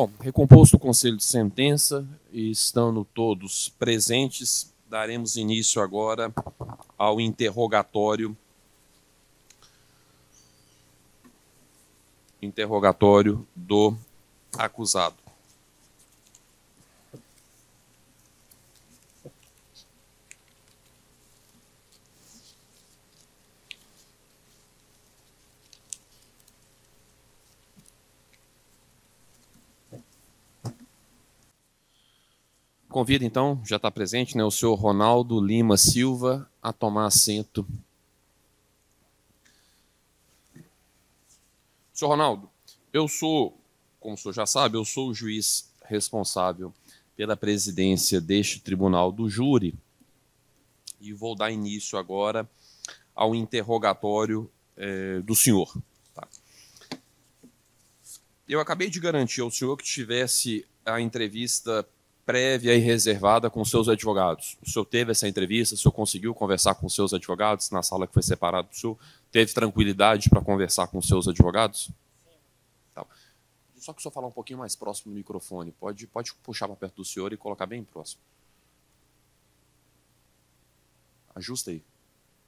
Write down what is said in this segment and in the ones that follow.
Bom, recomposto o conselho de sentença e estando todos presentes, daremos início agora ao interrogatório interrogatório do acusado. Convido então, já está presente, né, o senhor Ronaldo Lima Silva a tomar assento. Senhor Ronaldo, eu sou, como o senhor já sabe, eu sou o juiz responsável pela presidência deste tribunal do júri e vou dar início agora ao interrogatório é, do senhor. Tá? Eu acabei de garantir ao senhor que tivesse a entrevista prévia e reservada com seus advogados. O senhor teve essa entrevista, o senhor conseguiu conversar com seus advogados na sala que foi separada do senhor? Teve tranquilidade para conversar com seus advogados? Sim. Tá. Só que o senhor falar um pouquinho mais próximo do microfone. Pode, pode puxar para perto do senhor e colocar bem próximo. Ajusta aí.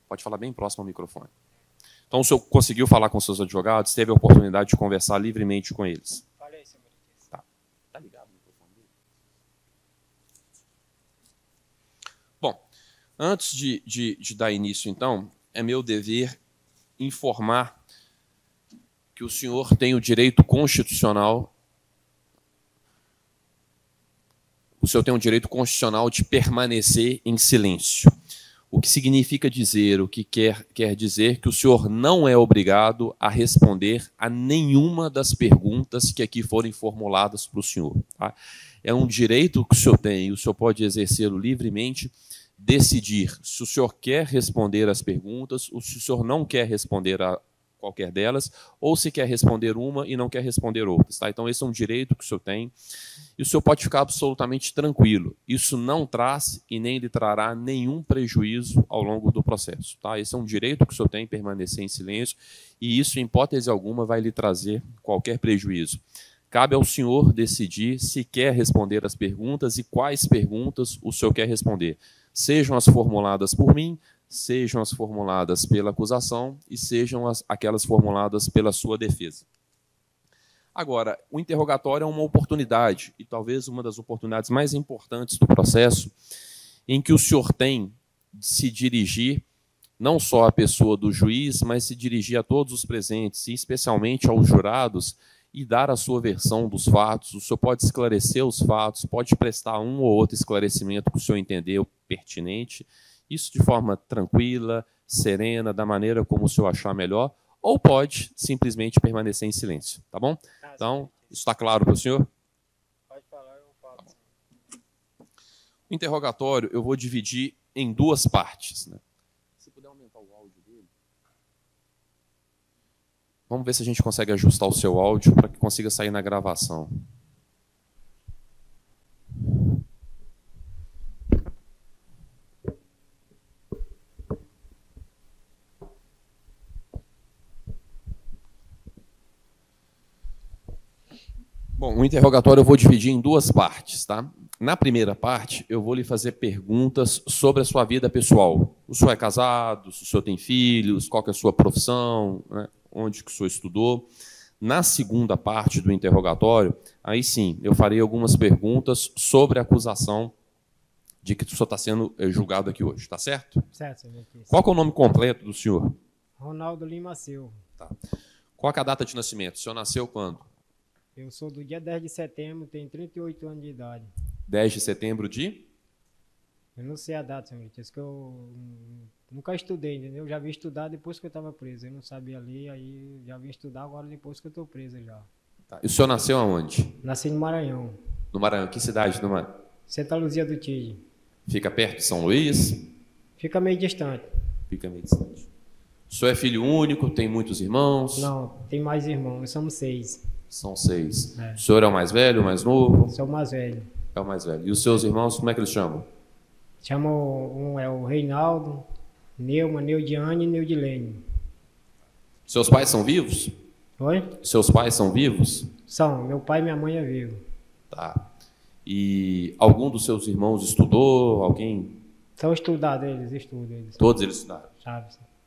Pode falar bem próximo ao microfone. Então, o senhor conseguiu falar com seus advogados, teve a oportunidade de conversar livremente com eles. Antes de, de, de dar início, então, é meu dever informar que o senhor tem o direito constitucional o senhor tem um direito constitucional de permanecer em silêncio. O que significa dizer, o que quer, quer dizer que o senhor não é obrigado a responder a nenhuma das perguntas que aqui forem formuladas para o senhor. Tá? É um direito que o senhor tem, o senhor pode exercê-lo livremente decidir se o senhor quer responder as perguntas, ou se o senhor não quer responder a qualquer delas, ou se quer responder uma e não quer responder outras. Tá? Então, esse é um direito que o senhor tem, e o senhor pode ficar absolutamente tranquilo. Isso não traz e nem lhe trará nenhum prejuízo ao longo do processo. Tá? Esse é um direito que o senhor tem, permanecer em silêncio, e isso, em hipótese alguma, vai lhe trazer qualquer prejuízo. Cabe ao senhor decidir se quer responder as perguntas e quais perguntas o senhor quer responder sejam as formuladas por mim, sejam as formuladas pela acusação e sejam as, aquelas formuladas pela sua defesa. Agora, o interrogatório é uma oportunidade, e talvez uma das oportunidades mais importantes do processo, em que o senhor tem de se dirigir não só à pessoa do juiz, mas se dirigir a todos os presentes, e especialmente aos jurados, e dar a sua versão dos fatos. O senhor pode esclarecer os fatos, pode prestar um ou outro esclarecimento que o senhor entendeu pertinente, isso de forma tranquila, serena, da maneira como o senhor achar melhor, ou pode simplesmente permanecer em silêncio, tá bom? Tá, então, isso está claro para o senhor? Pode falar, eu falo. O interrogatório eu vou dividir em duas partes. Né? Vamos ver se a gente consegue ajustar o seu áudio para que consiga sair na gravação. Bom, o interrogatório eu vou dividir em duas partes, tá? Na primeira parte, eu vou lhe fazer perguntas sobre a sua vida pessoal. O senhor é casado? O senhor tem filhos? Qual é a sua profissão? Né? Onde que o senhor estudou. Na segunda parte do interrogatório, aí sim, eu farei algumas perguntas sobre a acusação de que o senhor está sendo eh, julgado aqui hoje, tá certo? Certo, senhor. Qual é o nome completo do senhor? Ronaldo Lima Silva. Tá. Qual é a data de nascimento? O senhor nasceu quando? Eu sou do dia 10 de setembro, tenho 38 anos de idade. 10 de setembro de? Eu não sei a data, senhor. Isso que eu Nunca estudei, entendeu? Já vim estudar depois que eu estava preso. Eu não sabia ler, aí já vim estudar agora depois que eu estou preso já. Tá. E o senhor nasceu aonde? Nasci no Maranhão. No Maranhão. Que cidade do Maranhão? Santa Luzia do Tige. Fica perto de São Luís? Fica meio distante. Fica meio distante. O senhor é filho único? Tem muitos irmãos? Não, tem mais irmãos. Somos seis. São seis. É. O senhor é o mais velho, o mais novo? Sou o mais velho. É o mais velho. E os seus irmãos, como é que eles chamam? Chamam, um é o Reinaldo, Neuma, Neudiane e Neudilene. Seus pais são vivos? Oi? Seus pais são vivos? São, meu pai e minha mãe é vivo. Tá. E algum dos seus irmãos estudou? Alguém? São estudados eles, estudam eles. Todos eles estudaram. Sabe?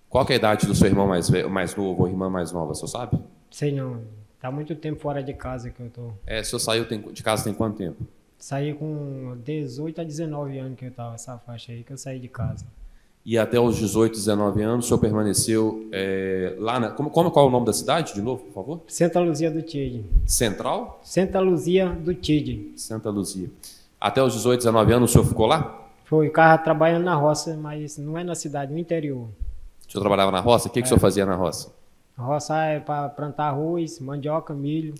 Qual é a idade do seu irmão mais, mais novo ou irmã mais nova, você sabe? Sei não. Tá muito tempo fora de casa que eu tô. É, o senhor saiu de casa tem quanto tempo? Saí com 18 a 19 anos que eu tava, essa faixa aí, que eu saí de casa. E até os 18, 19 anos, o senhor permaneceu é, lá na... Como, como, qual é o nome da cidade, de novo, por favor? Santa Luzia do Tide. Central? Santa Luzia do Tide. Santa Luzia. Até os 18, 19 anos, o senhor ficou lá? Foi, carro trabalhando na roça, mas não é na cidade, no interior. O senhor trabalhava na roça? O que, que o senhor fazia na roça? A roça é para plantar arroz, mandioca, milho.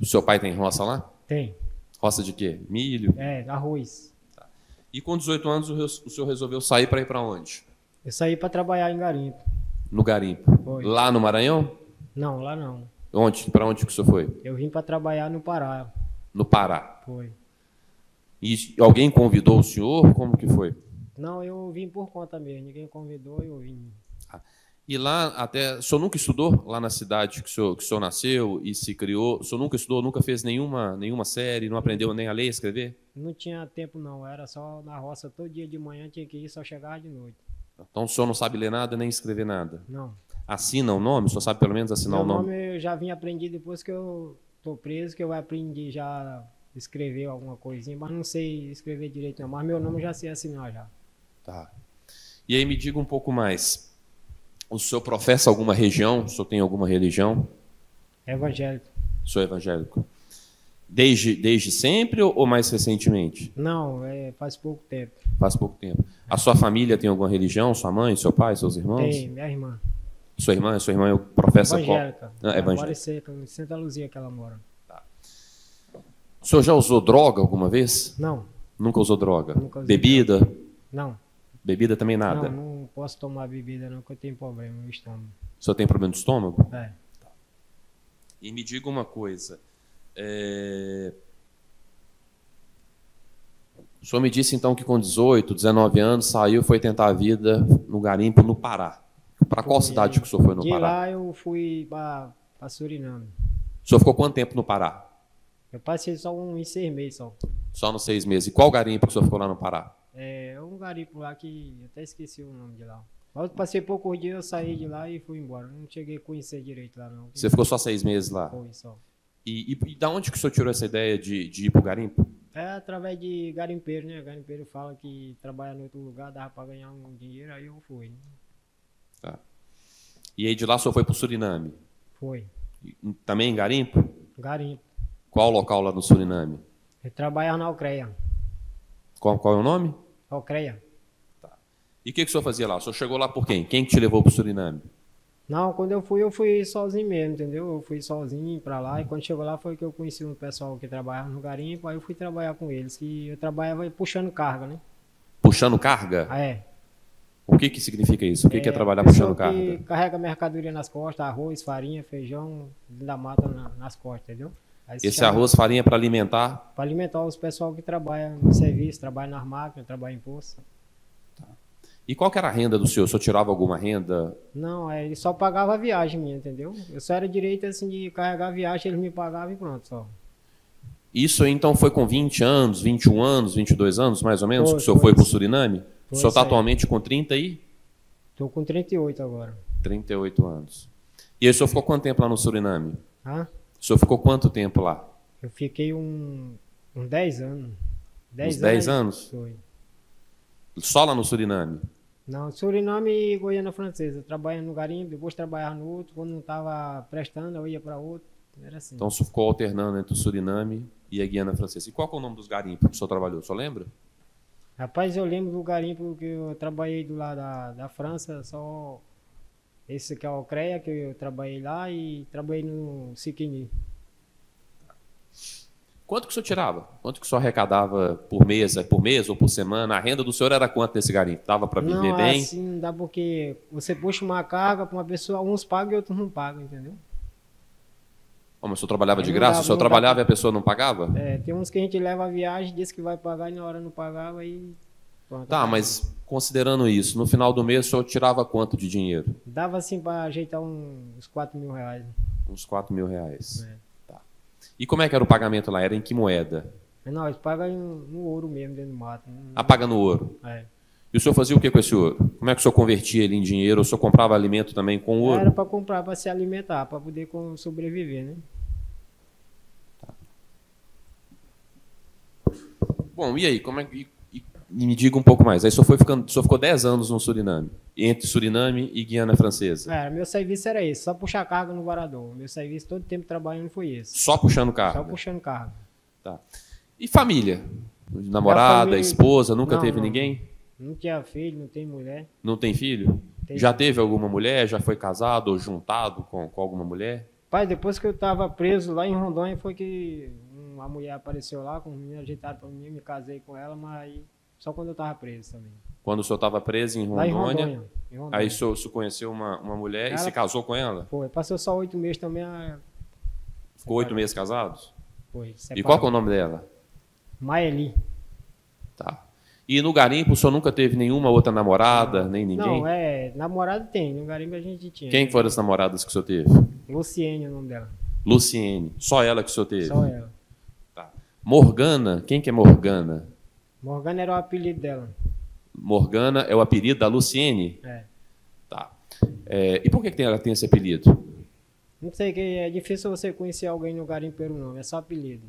O seu pai tem roça lá? Tem. Roça de quê? Milho? É, arroz. E com 18 anos, o senhor resolveu sair para ir para onde? Eu saí para trabalhar em garimpo. No garimpo. Foi. Lá no Maranhão? Não, lá não. Onde? Para onde que o senhor foi? Eu vim para trabalhar no Pará. No Pará. Foi. E alguém convidou o senhor? Como que foi? Não, eu vim por conta mesmo. Ninguém convidou, eu vim. E lá até. O senhor nunca estudou lá na cidade que o senhor, que o senhor nasceu e se criou? O senhor nunca estudou, nunca fez nenhuma, nenhuma série, não aprendeu nem a ler e escrever? Não tinha tempo não, era só na roça todo dia de manhã, tinha que ir, só chegava de noite. Então o senhor não sabe ler nada nem escrever nada. Não. Assina o nome? O senhor sabe pelo menos assinar Meu o nome? nome eu já vim aprender depois que eu tô preso, que eu aprendi já a escrever alguma coisinha, mas não sei escrever direito não. Mas meu nome já sei assinar já. Tá. E aí me diga um pouco mais. O senhor professa alguma região? O senhor tem alguma religião? Evangélico. Senhor é evangélico? Desde, desde sempre ou ou mais recentemente? Não, é, faz pouco tempo. Faz pouco tempo. A sua família tem alguma religião? Sua mãe, seu pai, seus irmãos? Tem, minha irmã. Sua irmã? Sua irmã professa qual? Evangélica. Ah, Ela evangélica. mora em Santa Luzia que ela mora. O senhor já usou droga alguma vez? Não, Nunca usou droga? Nunca usei Bebida? não. Bebida também nada? Não, não posso tomar bebida não, porque eu tenho problema no estômago. O senhor tem problema de estômago? É. E me diga uma coisa. É, O senhor me disse então que com 18, 19 anos saiu e foi tentar a vida no garimpo no Pará. Para qual cidade que o senhor foi no De Pará? lá eu fui para Suriname. O senhor ficou quanto tempo no Pará? Eu passei só uns seis meses só. Só nos seis meses. E qual garimpo que o senhor ficou lá no Pará? É um garimpo lá que até esqueci o nome de lá. Mas passei poucos dias, eu saí de lá e fui embora. Não cheguei a conhecer direito lá não. Você ficou só seis meses lá. Foi só. E, e, e da onde que o senhor tirou essa ideia de, de ir para o garimpo? É através de garimpeiro, né? Garimpeiro fala que trabalha em outro lugar, dava pra ganhar um dinheiro, aí eu fui. Né? Tá. E aí de lá o senhor foi para o Suriname? Foi. E- Também em garimpo? Garimpo. Qual local lá no Suriname? Eu trabalhava na Ucreia. Qual, qual é o nome? Ucreia. E o que, que o senhor fazia lá? O senhor chegou lá por quem? Quem que te levou para o Suriname? Não, quando eu fui, eu fui sozinho mesmo, entendeu? Eu fui sozinho pra lá e quando chegou lá foi que eu conheci um pessoal que trabalhava no garimpo, aí eu fui trabalhar com eles, que eu trabalhava puxando carga, né? Puxando carga? Ah, é. O que, que significa isso? O que, que é trabalhar puxando carga? que carrega mercadoria nas costas, arroz, farinha, feijão, da mata na- nas costas, entendeu? Aí se Esse chama- arroz, farinha para alimentar. Pra alimentar os pessoal que trabalha no serviço, trabalha nas máquinas, trabalha em poço. E qual que era a renda do senhor? O senhor tirava alguma renda? Não, é, ele só pagava a viagem minha, entendeu? Eu só era direito assim de carregar a viagem, eles me pagavam e pronto, só. Isso aí, então foi com 20 anos, 21 anos, 22 anos, mais ou menos, Foi, que o senhor foi foi para o. Suriname? O Foi senhor está aí. atualmente com 30 e Tô com 38 agora. 38 anos. E aí o senhor ficou quanto tempo lá no Suriname? Hã? O senhor ficou quanto tempo lá? Eu fiquei um, uns 10 anos. 10 Uns 10 anos? Foi. Só lá no Suriname? Não, Suriname e Goiânia Francesa. Trabalhando no garimpo, depois trabalhava no outro. Quando não estava prestando, eu ia para outro. Era assim. Então ficou alternando entre o Suriname e a Guiana Francesa. E qual é o nome dos garimpos que o senhor trabalhou? O senhor lembra? Rapaz, eu lembro do garimpo que eu trabalhei do lado da, da França, só esse que é o CREA, que eu trabalhei lá, e trabalhei no Siquini. Quanto que o senhor tirava? Quanto que o senhor arrecadava por mês, por mês ou por semana? A renda do senhor era quanto nesse garimpo? Dava para viver Não, bem? assim, não dá porque você puxa uma carga para uma pessoa, uns pagam e outros não pagam, entendeu? Mas o senhor trabalhava de graça? o senhor trabalhava e a pessoa não pagava? É, tem uns que a gente leva a viagem, diz que vai pagar e na hora não pagava e pronto. Tá, mas considerando isso, no final do mês o senhor tirava quanto de dinheiro? Dava assim para ajeitar uns 4 mil reais. Uns 4 mil reais. É. Tá. E como é que era o pagamento lá? Era em que moeda? Mas Não, eles pagam no ouro mesmo, dentro do mato. Não- Ah, paga no ouro. É. E o senhor fazia o que com esse ouro? Como é que o senhor convertia ele em dinheiro? O senhor comprava alimento também com ouro? Era para comprar, para se alimentar, para poder sobreviver, né? Bom, e aí? Como é que. E, me diga um pouco mais. Aí senhor, foi ficando, senhor ficou 10 anos no Suriname. Entre Suriname e Guiana Francesa. Era, meu serviço era esse, só puxar carga no varador. Meu serviço todo tempo trabalhando foi esse. Só puxando Só carro. puxando carga. Tá. E família? Namorada, família- esposa, nunca Não, teve não. ninguém? Não tinha filho, não tem mulher. Não tem filho? Tem. Já teve alguma mulher? Já foi casado ou juntado com, com alguma mulher? Pai, depois que eu tava preso lá em Rondônia, foi que uma mulher apareceu lá, com um menino ajeitado pra mim, me casei com ela, mas aí só quando eu tava preso também. Quando o senhor estava preso em Lá em Rondônia, Rondônia. em Rondônia. aí o senhor, o senhor conheceu uma, uma mulher e Ela- se casou com ela? Foi, passou só oito meses também, a... Ficou oito meses casados? foi. E qual é o nome dela? Maeli. Tá. E no garimpo o senhor nunca teve nenhuma outra namorada, nem ninguém? Não, é, namorado tem, no garimpo a gente tinha. Quem foram as namoradas que o senhor teve? Luciene é o nome dela. Luciene. Só ela que o senhor teve? Só ela. Tá. Morgana. Quem que é Morgana? Morgana era o apelido dela. Morgana é o apelido da Luciene? É. Tá. É, e por que, que ela tem esse apelido? Não sei que é difícil você conhecer alguém no garimpo pelo nome, é só apelido.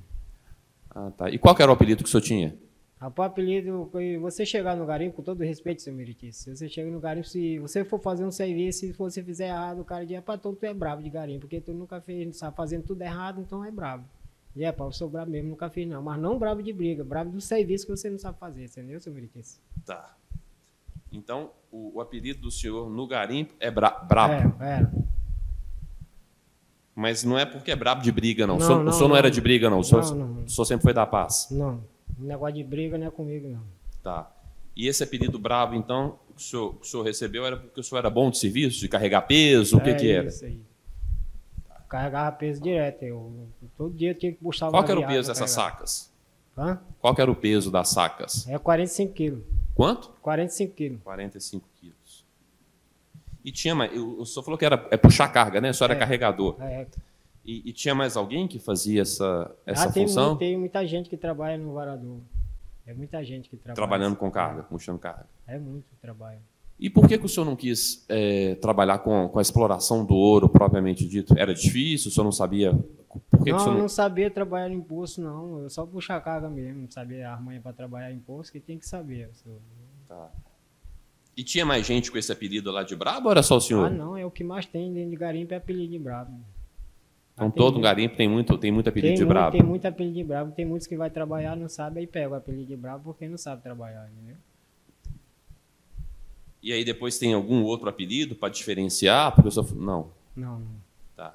Ah, tá. E qual que era o apelido que o senhor tinha? Rapaz, apelido, foi você chegar no garimpo, com todo respeito, seu Meritice, se você chega no garimpo, se você for fazer um serviço, se você fizer errado, o cara diz, pá, tu é brabo de garimpo, porque tu nunca fez, está fazendo tudo errado, então é brabo. E é, eu sou brabo mesmo, nunca fiz não, mas não brabo de briga, brabo do serviço que você não sabe fazer, entendeu, seu Meritice? Tá. Então, o, o apelido do senhor no garimpo é bra brabo. É, era. Mas não é porque é brabo de briga, não. o Não, senhor, o não, senhor não, era de briga, não. O senhor, Não, o senhor sempre foi da paz. Não, negócio de briga não é comigo, não. Tá. E esse apelido brabo, então, que o senhor, que o senhor recebeu era porque o senhor era bom de serviço, de carregar peso? O que, é que era? Isso aí. Carregava peso direto, eu, todo dia eu tinha que puxar Qual que era o peso dessas sacas? Hã? Qual que era o peso das sacas? É 45 quilos. Quanto? 45 quilos. 45 quilos. E tinha mais. O senhor falou que era é puxar carga, né? O senhor era É. carregador. É, E, e tinha mais alguém que fazia essa, essa ah, tem, função? tem muita gente que trabalha no varador. É muita gente que trabalha. Trabalhando com carga, puxando carga. É muito trabalho. E por que, que o senhor não quis é, trabalhar com, com a exploração do ouro propriamente dito? Era difícil? O senhor não sabia? Por que, que não, eu não... não sabia trabalhar em poço, não. Eu só puxar carga mesmo. Não sabia a manhã para trabalhar em poço, que tem que saber. Tá. E tinha mais gente com esse apelido lá de brabo ou era só o senhor? Ah, não, é o que mais tem dentro de garimpo é apelido de brabo. Então Ah, tem todo garimpo tem muito, tem muito apelido Tem, de muito, brabo. tem muito apelido de brabo. Tem muitos que vai trabalhar, não sabe, aí pega o apelido de brabo porque não sabe trabalhar, entendeu? E aí depois tem algum outro apelido para diferenciar? Porque eu sou... Não. Não, não. Tá.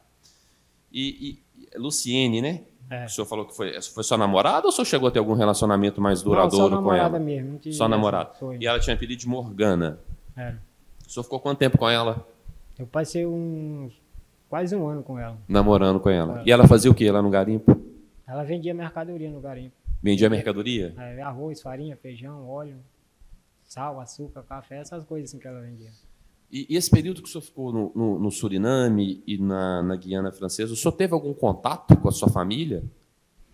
E, e Luciene, né? É. O senhor falou que foi, foi sua namorada ou o senhor chegou a ter algum relacionamento mais Não, duradouro só com ela? mesmo. não Só namorada. Foi. E ela tinha apelido de Morgana. Era. O senhor ficou quanto tempo com ela? Eu passei uns quase um ano com ela. Namorando com ela. É. E ela fazia o que lá no garimpo? Ela vendia mercadoria no garimpo. Vendia mercadoria? É, arroz, farinha, feijão, óleo, sal, açúcar, café, essas coisas assim que ela vendia. E, e esse período que o senhor ficou no, no- no Suriname e na, na Guiana Francesa, o senhor teve algum contato com a sua família?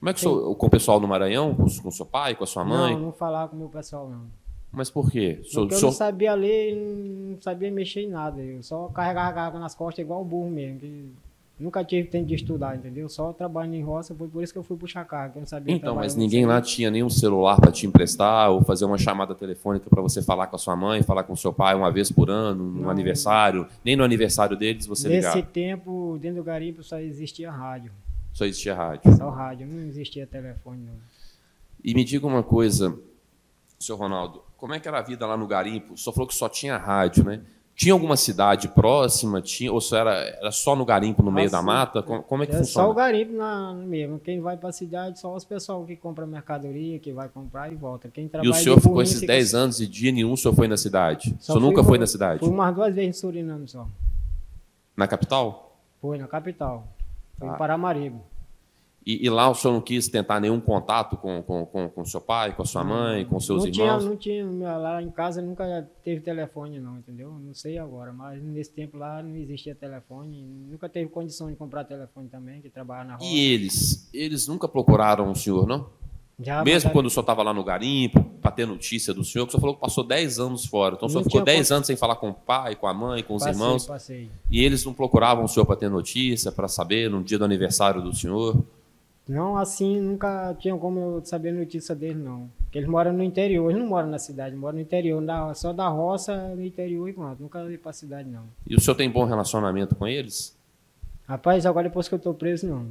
Como é que o senhor, com o pessoal no Maranhão, com, o- com o seu pai, com a sua mãe? Não, não falava com o meu pessoal, não. Mas por quê? Porque eu não sabia ler, não sabia mexer em nada. Eu só carregava carga nas costas igual o burro mesmo. que nunca tive tempo de estudar, entendeu? Só trabalho em roça, foi por isso que eu fui puxar carga, que eu não sabia Então, mas ninguém lá tinha nenhum celular para te emprestar ou fazer uma chamada telefônica para você falar com a sua mãe, falar com o seu pai uma vez por ano, no Não. aniversário. Nem no aniversário deles você Nesse ligava. tempo, dentro do garimpo, só existia rádio. Só existia rádio. Só rádio, não existia telefone, não. E me diga uma coisa, senhor Ronaldo, como é que era a vida lá no garimpo? Senhor falou que só tinha rádio, né? Tinha alguma cidade próxima? Tinha, ou só era, era só no garimpo, no meio Ah, da sim. mata? Como, como é que É só o funciona? garimpo na, mesmo. Quem vai para a cidade, só os pessoal que compra mercadoria, que vai comprar e volta. Quem E trabalha o de senhor ficou esses fica- 10 anos e dia nenhum o senhor foi na cidade? O Só senhor fui nunca foi na cidade? Fui umas duas vezes em Suriname só. Na capital? Foi na capital. Fui Tá. em Paramaribo. E, e, lá o senhor não quis tentar nenhum contato com, com, com, com seu pai, com a sua mãe, com seus não irmãos? Tinha, não tinha, lá em casa nunca teve telefone não, entendeu? Não sei agora, mas nesse tempo lá não existia telefone, nunca teve condição de comprar telefone também, que trabalha na roça. E eles? Eles nunca procuraram o senhor, não? Já, Mesmo quando o senhor estava lá no garimpo, para ter notícia do senhor, que o senhor falou que passou 10 anos fora. Então o senhor Não ficou tinha 10 con- anos sem falar com o pai, com a mãe, com os passei, irmãos. Passei. E eles não procuravam o senhor para ter notícia, para saber, no dia do aniversário do senhor? Não, assim, nunca tinha como eu saber notícia deles, não. Porque eles moram no interior, eles não moram na cidade, moram no interior, na- só da roça, no interior e pronto. Nunca ia pra cidade, não. E o senhor tem bom relacionamento com eles? Rapaz, agora depois que eu tô preso, não.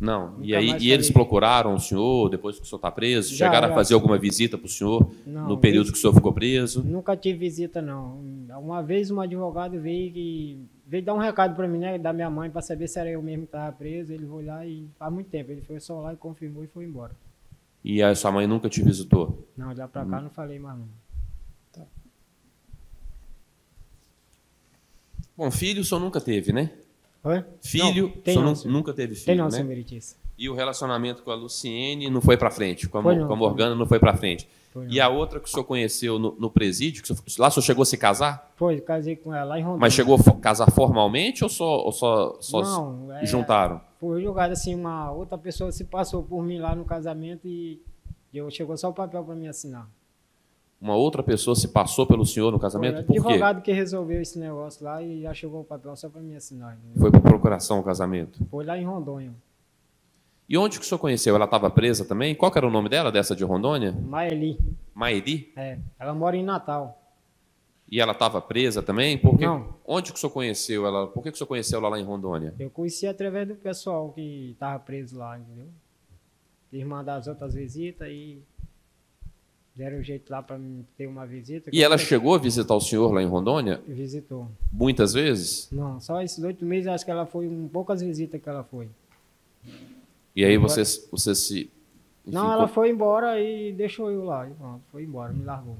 Não. E, Nunca aí, mais e eles procuraram o senhor depois que o senhor está preso? Já, Chegaram já. a fazer alguma visita para o senhor Não, no período vez- que o senhor ficou preso? Nunca tive visita, não. Uma vez um advogado veio que veio dar um recado pra mim, né, da minha mãe, pra saber se era eu mesmo que tava preso. Ele foi lá e faz muito tempo. Ele foi só lá e confirmou e foi embora. E a sua mãe nunca te visitou? Não, de lá pra Hum. cá não falei mais, não. Bom, filho o senhor nunca teve, né? Oi? Filho, Não, tem não, nunca teve filho, Tem não, né? seu Meritício. E o relacionamento com a Luciene não foi para frente, com a, Foi não, com a foi Morgana não foi para frente. Foi, E a outra que o senhor conheceu no, no presídio, que o senhor- lá o senhor chegou a se casar? Foi, casei com ela lá em Rondônia. Mas chegou a casar formalmente ou só, ou só, só se Não, é, juntaram? Foi jogado assim, uma outra pessoa se passou por mim lá no casamento e eu chegou só o papel pra mim assinar. Uma outra pessoa se passou pelo senhor no Foi casamento? o Por quê? advogado que resolveu esse negócio lá e já chegou o papel só pra mim assinar. entendeu? Foi por procuração o casamento. Foi lá em Rondônia. E onde que o senhor conheceu? Ela estava presa também? Qual era o nome dela, dessa de Rondônia? Maeli, Maeri? é. Ela mora em Natal. E ela estava presa também? Por que- Não. Onde que o senhor conheceu ela? Por que, que o senhor conheceu ela lá em Rondônia? Eu conheci através do pessoal que tava preso lá, entendeu? Eles mandaram as outras visitas e deram um jeito lá mim ter uma visita. E ela chegou a visitar o senhor lá em Rondônia? Visitou. Muitas vezes? Não, só esses oito meses acho que ela foi, um, poucas visitas que ela foi. E aí vocês, você se. enfim, Não, ela foi embora e deixou eu lá. E pronto, foi embora, me largou.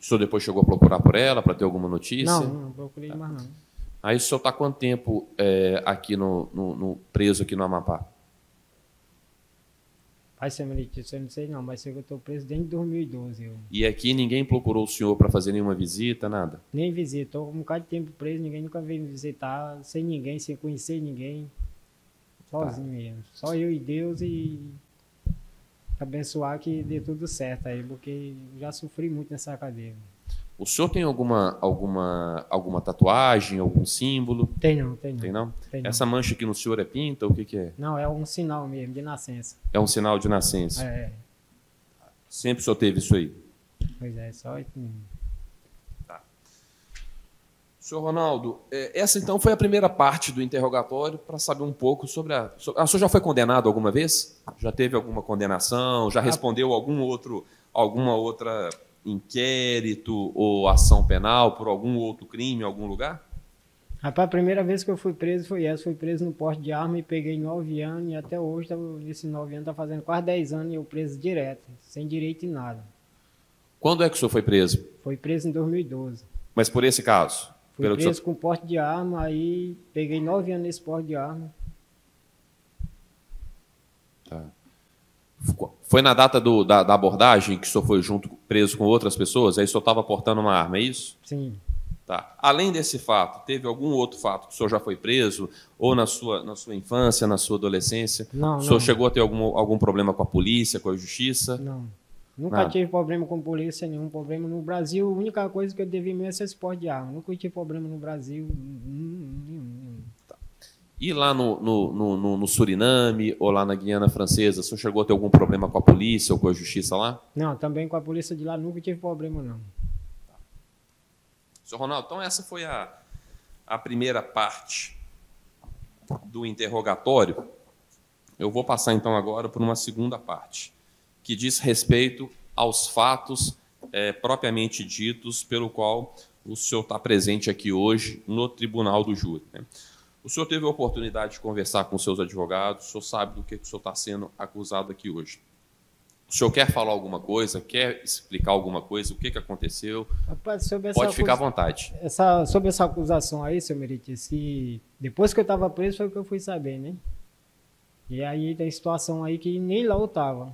O senhor depois chegou a procurar por ela para ter alguma notícia? Não, não procurei mais não. Aí o senhor está quanto tempo é, aqui no, no- no- preso aqui no Amapá? Pai, seu Meritício, eu não sei não, mas sei que eu tô preso desde 2012. Eu E aqui ninguém procurou o senhor para fazer nenhuma visita, nada? nem visito, tô um bocado de tempo preso, ninguém nunca veio me visitar, sem ninguém, sem conhecer ninguém. Sozinho mesmo. Só eu e Deus e abençoar que dê tudo certo aí, porque já sofri muito nessa cadeia. O senhor tem alguma, alguma, alguma tatuagem, algum símbolo? Tem não, tem não. Tem não? Tem não. Essa mancha aqui no senhor é pinta? O que, que é? Não, é um sinal mesmo, de nascença. É um sinal de nascença. É, Sempre o senhor teve isso aí. pois é, só isso mesmo. Senhor Ronaldo, é, essa então foi a primeira parte do interrogatório para saber um pouco sobre a. sobre- Ah, o senhor já foi condenado alguma vez? Já teve alguma condenação? Já respondeu algum outro, alguma outra inquérito ou ação penal por algum outro crime em algum lugar? Rapaz, a primeira vez que eu fui preso foi essa. Fui preso no porte de arma e peguei nove anos. E até hoje, tá- nesses nove anos, tá fazendo quase dez anos e eu preso direto, sem direito em nada. Quando é que o senhor foi preso? Fui preso em 2012. Mas por esse caso? Fui Pelo preso senhor- com porte de arma, aí peguei nove anos nesse porte de arma. Foi na data do- da, da abordagem que o senhor foi junto, preso com outras pessoas? Aí o senhor estava portando uma arma, é isso? Sim. Tá. Além desse fato, teve algum outro fato que o senhor já foi preso, ou na sua, na sua infância, na sua adolescência? Não, o senhor não. chegou a ter algum, algum problema com a polícia, com a justiça? Não. Nunca Nada. tive problema com polícia, nenhum problema no Brasil. A única coisa que eu devia mesmo é esse porte de arma. Nunca tive problema no Brasil. nenhum, nenhum. E lá no, no, no- no- Suriname, ou lá na Guiana Francesa, o senhor chegou a ter algum problema com a polícia ou com a justiça lá? Não, também com a polícia de lá nunca tive problema, não. Senhor Ronaldo, então essa foi a, a primeira parte do interrogatório. Eu vou passar então agora por uma segunda parte, que diz respeito aos fatos eh, propriamente ditos pelo qual o senhor está presente aqui hoje no tribunal do júri. né? O senhor teve a oportunidade de conversar com seus advogados, o senhor sabe do que, que o senhor está sendo acusado aqui hoje. O senhor quer falar alguma coisa? Quer explicar alguma coisa? O que, que aconteceu? Rapaz, Pode ficar à acusa- vontade. essa, sobre essa acusação aí, seu Meritis, que depois que eu tava preso foi que eu fui saber, né? E aí tem situação aí que nem lá eu tava.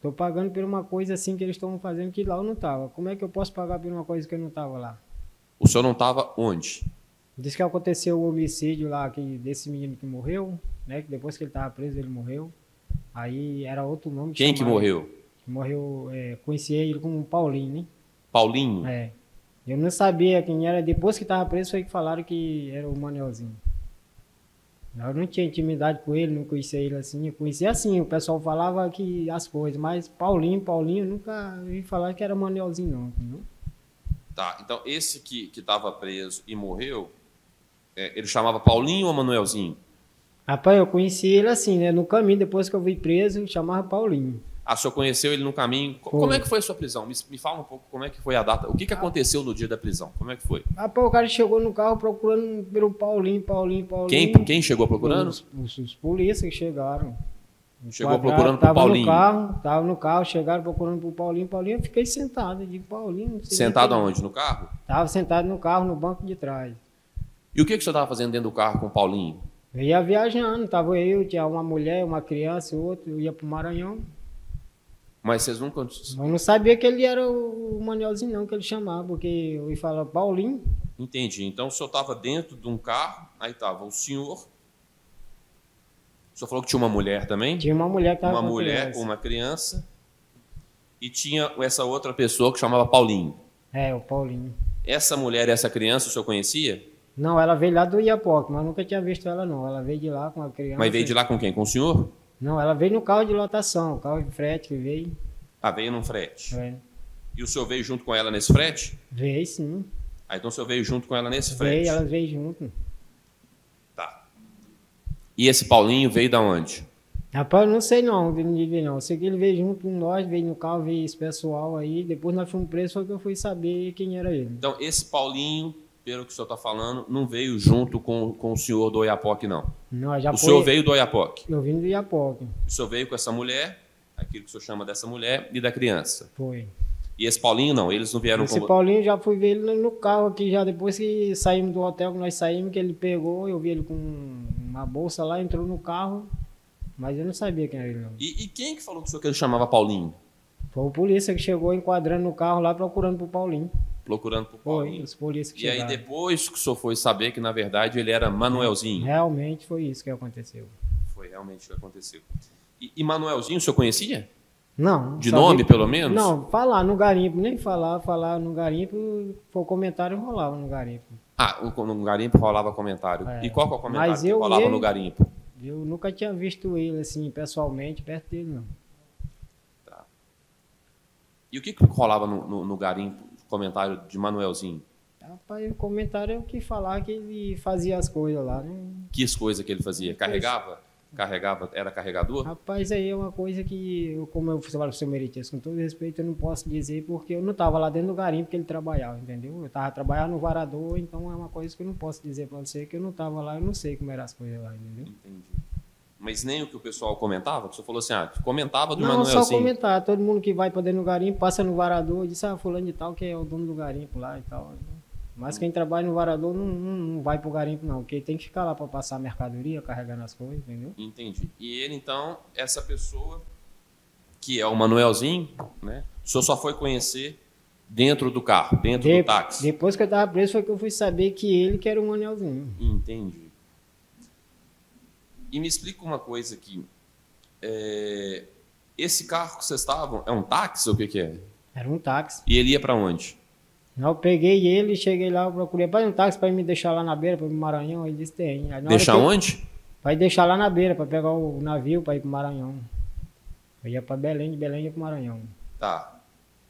Tô pagando por uma coisa assim que eles estão fazendo que lá eu não tava. Como é que eu posso pagar por uma coisa que eu não tava lá? O senhor não estava onde? Diz que aconteceu o homicídio lá que, desse menino que morreu, né? Que depois que ele tava preso, ele morreu. Aí era outro nome. Quem que morreu? Que morreu, é, conheci ele como Paulinho, né? Paulinho? É. Eu não sabia quem era. Depois que tava preso foi que falaram que era o Manelzinho. Eu não tinha intimidade com ele, não conhecia ele assim. Eu conhecia assim, o pessoal falava que as coisas, mas Paulinho, Paulinho, eu nunca vi falar que era Manelzinho, não. entendeu? Tá, então esse que estava preso e morreu, é, ele chamava Paulinho ou Manuelzinho? Rapaz, eu conheci ele assim, né? No caminho, depois que eu vi preso, chamava Paulinho. Ah, o senhor conheceu ele no caminho. Foi. Como é que foi a sua prisão? Me, me fala um pouco como é que foi a data. O que, que Ah. aconteceu no dia da prisão? Como é que foi? Rapaz, o cara chegou no carro procurando pelo Paulinho, Paulinho, Paulinho. Quem, quem chegou procurando? Os, os, os polícias que chegaram. Chegou Quadrado, procurando tava Paulinho. No carro, tava no carro, chegaram procurando por Paulinho. Paulinho, eu fiquei sentado. Eu digo, Paulinho, Sentado é. aonde? No carro? Tava sentado no carro, no banco de trás. E o que, que o senhor estava fazendo dentro do carro com o Paulinho? Eu ia viajando, tava eu, tinha uma mulher, uma criança, outro, eu ia pro Maranhão. Mas vocês nunca. Eu não sabia que ele era o Manelzinho, não, que ele chamava, porque eu ia falar Paulinho. Entendi. Então o senhor estava dentro de um carro, aí estava o senhor. O senhor falou que tinha uma mulher também? Tinha uma mulher que Uma mulher criança. com uma criança. E tinha essa outra pessoa que chamava Paulinho. É, o Paulinho. Essa mulher e essa criança o senhor conhecia? Não, ela veio lá do Iapoque, mas nunca tinha visto ela, não. Ela veio de lá com a criança. Mas veio de lá com quem? Com o senhor? Não, ela veio no carro de lotação, carro de frete que veio. Ah, veio num frete. É. E o senhor veio junto com ela nesse frete? Veio sim. Ah, então o senhor veio junto com ela nesse frete. Veio, ela veio junto. Tá. E esse Paulinho veio da onde? Rapaz, eu não sei não, de onde veio não. Eu sei que ele veio junto com nós, veio no carro, veio esse pessoal aí. Depois nós fomos presos, foi que eu fui saber quem era ele. Então, esse Paulinho, pelo que o senhor está falando, não veio junto com, com o senhor do Oiapoque, não. Não, já o foi... senhor veio do Oiapoque. Eu vim do Iapoque, O senhor veio com essa mulher, aquilo que o senhor chama dessa mulher, e da criança. foi. E esse Paulinho, não, eles não vieram Esse com... Paulinho já fui ver ele no carro aqui, já depois que saímos do hotel, que nós saímos, que ele pegou, eu vi ele com uma bolsa lá, entrou no carro, mas eu não sabia quem era ele. E, e quem que falou que o senhor que ele chamava Paulinho? Foi o polícia que chegou enquadrando no carro lá, procurando pro Paulinho. Procurando por Paulinho. que E aí depois que o senhor foi saber que, na verdade, ele era Manuelzinho. Realmente foi isso que aconteceu. Foi realmente o que aconteceu. E, e Manuelzinho o senhor conhecia? Não. De nome, pelo menos? Não, falar no garimpo, nem falar, falar no garimpo, foi o comentário rolava no garimpo. Ah, no garimpo rolava comentário. É. E qual que é o comentário Mas que eu rolava mesmo- no garimpo? Eu nunca tinha visto ele assim, pessoalmente, perto dele, não. E o que, que rolava no, no, no garimpo, comentário de Manuelzinho? Rapaz, o comentário é o que falar que ele fazia as coisas lá, né? Que coisa que ele fazia? Carregava? Carregava? Era carregador? Rapaz, aí é uma coisa que, eu, como eu falo pro seu Meritias, com todo respeito, eu não posso dizer porque eu não estava lá dentro do garimpo que ele trabalhava, entendeu? Eu estava trabalhando no varador, então é uma coisa que eu não posso dizer para você que eu não estava lá, eu não sei como eram as coisas lá, entendeu? Entendi. Mas nem o que o pessoal comentava? Você falou assim, ah, comentava do Não, só Manuelzinho. comentar. Todo mundo que vai pra dentro do garimpo passa no varador, diz, ah, fulano de tal que é o dono do garimpo lá e tal. Mas quem trabalha no varador não, não, não vai pro garimpo não, porque tem que ficar lá pra passar mercadoria, carregando as coisas, entendeu? Entendi. E ele, então, essa pessoa, que é o Manuelzinho, né? O senhor só foi conhecer dentro do carro, dentro De- do táxi. Depois que eu tava preso foi que eu fui saber que ele que era o Manelzinho. Entendi. E me explica uma coisa aqui. É, Esse carro que vocês estavam é um táxi ou o que, que é? Era um táxi. E ele ia para onde? Eu peguei ele, cheguei lá, procurei, pai, um táxi pra me deixar lá na beira, pra ir pro Maranhão, ele disse, tem. Deixar onde? Vai deixar lá na beira pra pegar o navio pra ir pro Maranhão. Eu ia pra Belém, de Belém ia pro Maranhão. Tá.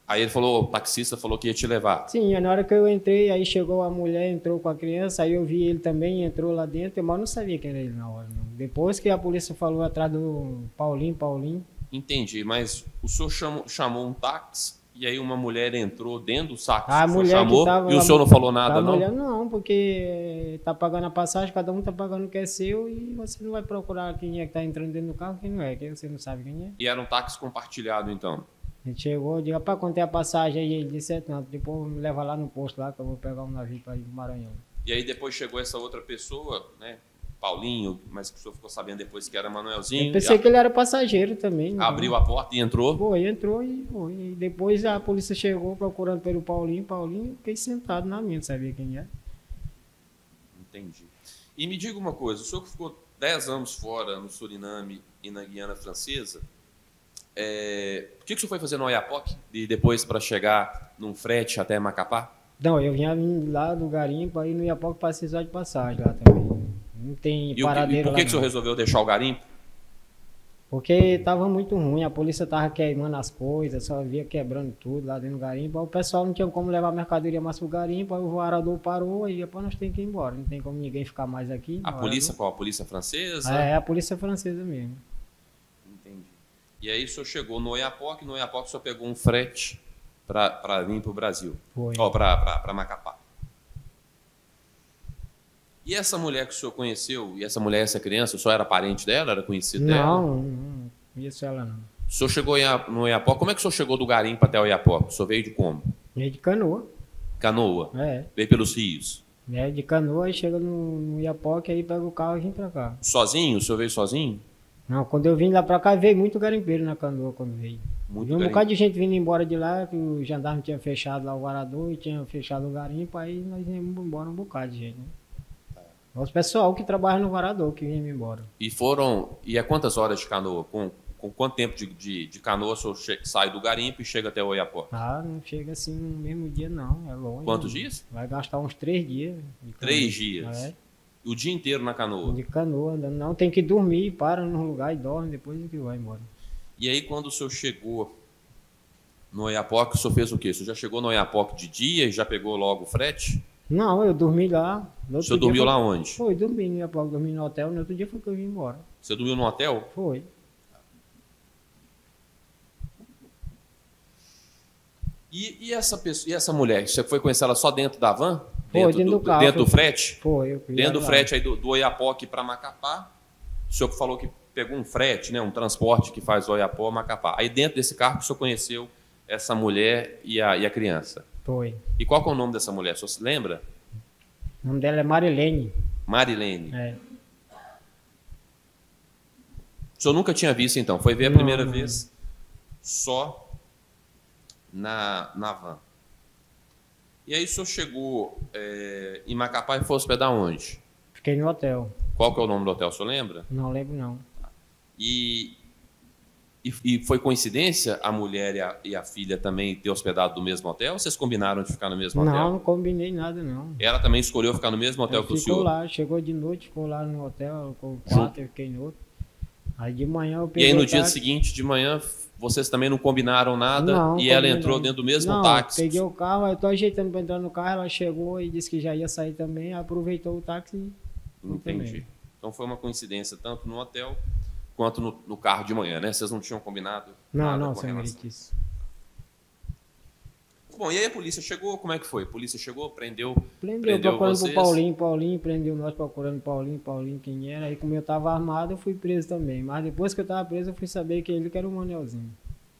Aí ele falou, o taxista falou que ia te levar. Sim, na hora que eu entrei, aí chegou a mulher, entrou com a criança, aí eu vi ele também, entrou lá dentro, mas não sabia quem era ele na hora, não. Depois que a polícia falou atrás do Paulinho, Paulinho, Entendi, mas o senhor chamou, chamou um táxi E aí uma mulher entrou dentro do saco, A mulher que chamou, tava e o senhor não falou nada, não? mulher não, porque tá pagando a passagem, cada um tá pagando o que é seu e você não vai procurar quem é que tá entrando dentro do carro, quem não é, quem você não sabe quem é. E era um táxi compartilhado, então. A gente chegou, diga pra quanto é a passagem aí, ele disse é tanto, depois me leva lá no posto lá que eu vou pegar um navio para ir pro Maranhão. E aí depois chegou essa outra pessoa, né? Paulinho, mas que o senhor ficou sabendo depois que era Manuelzinho. Eu pensei e que ele era passageiro também. né? a- abriu a porta e entrou. Foi, entrou e foi. E depois a polícia chegou procurando pelo Paulinho. Paulinho, fiquei sentado na minha, não sabia quem é. Entendi. E me diga uma coisa, o senhor que ficou 10 anos fora no Suriname e na Guiana Francesa, é, o que, que o senhor foi fazer no Oiapoque e depois para chegar num frete até Macapá? Não, eu vinha lá do garimpo, aí no Iapoque para precisar de passagem lá também. Não tem E, o que, e paradeiro por que, lá que o senhor resolveu deixar o garimpo? Porque tava muito ruim, a polícia tava queimando as coisas, só via quebrando tudo lá dentro do garimpo. Aí o pessoal não tinha como levar a mercadoria mais pro garimpo, aí o varador parou, aí depois nós temos que ir embora. Não tem como ninguém ficar mais aqui. A polícia, qual? A polícia francesa? É, é a polícia francesa mesmo. E aí o senhor chegou no Oiapoque, no Oiapoque o senhor pegou um frete para vir para o Brasil. Foi. Ó, para Macapá. E essa mulher que o senhor conheceu, e essa mulher, essa criança, o senhor era parente dela, era conhecido dela? Não, não, não conheço ela não. O senhor chegou no Oiapoque, como é que o senhor chegou do garimpo até o Oiapoque? O senhor veio de como? Veio de canoa, Canoa? é. Veio pelos rios? Veio de canoa, chega no, no Iapoque, aí pega o carro e vem pra cá. Sozinho? O senhor veio sozinho? Não, quando eu vim lá pra cá, veio muito garimpeiro na canoa quando veio. Muito um bocado de gente vindo embora de lá, que o jandarme tinha fechado lá o varador e tinha fechado o garimpo, aí nós viemos embora um bocado de gente, né? Os pessoal que trabalha no varador que vinha embora. E foram. E a quantas horas de canoa? Com, com quanto tempo de, de, de canoa o senhor sai do garimpo e chega até o Oiapoque? Ah, não chega assim no mesmo dia não, é longe. Quantos dias? Vai gastar uns três dias. Três dias. É, O dia inteiro na canoa. de canoa, não, tem que dormir, para num lugar e dorme, depois é que vai embora. E aí, quando o senhor chegou no Oiapoque, o senhor fez o quê? O senhor já chegou no Oiapoque de dia e já pegou logo o frete? Não, eu dormi lá. O senhor dormiu foi- lá onde? Foi, dormi, no Iapoque, dormi no hotel, no outro dia foi que eu vim embora. Você dormiu no hotel? Foi. E, e essa pessoa, e essa mulher? Você foi conhecer ela só dentro da van? Foi, dentro do carro, Dentro do frete? Foi, eu fui Dentro do lá. frete aí do, do Oiapoque para Macapá. O senhor falou que pegou um frete, né, um transporte que faz Oiapó a Macapá. Aí dentro desse carro o senhor conheceu essa mulher e a, e a criança. Foi. E qual que é o nome dessa mulher? O senhor se lembra? O nome dela é Marilene. Marilene. É. O senhor nunca tinha visto, então? Foi ver a Não, primeira não. vez só na, na van. E aí o senhor chegou é, em Macapá e foi hospedar onde? Fiquei no hotel. Qual que é o nome do hotel, o senhor lembra? Não lembro não. E, e, e foi coincidência a mulher e a, e a filha também ter hospedado no mesmo hotel? Ou vocês combinaram de ficar no mesmo Não, hotel? não combinei nada não. Ela também escolheu ficar no mesmo hotel que o ficou senhor? lá, chegou de noite, ficou lá no hotel, com o quarto, eu fiquei no outro. Aí de manhã eu E peguei aí no dia táxi. seguinte, de manhã, vocês também não combinaram nada Não, e ela entrou dentro do mesmo não, táxi? peguei o carro, eu tô ajeitando pra entrar no carro, ela chegou e disse que já ia sair também, aproveitou o táxi e Entendi. também. Então foi uma coincidência tanto no hotel quanto no, no carro de manhã, né? Vocês não tinham combinado Não, nada não, com relação. Bom, e aí a polícia chegou, como é que foi? A polícia chegou, prendeu, Prendeu, prendeu procurando vocês? pro Paulinho, Paulinho, prendeu nós procurando Paulinho, Paulinho quem era. Aí como eu tava armado, eu fui preso também. Mas depois que eu tava preso, eu fui saber que ele que era o Manelzinho.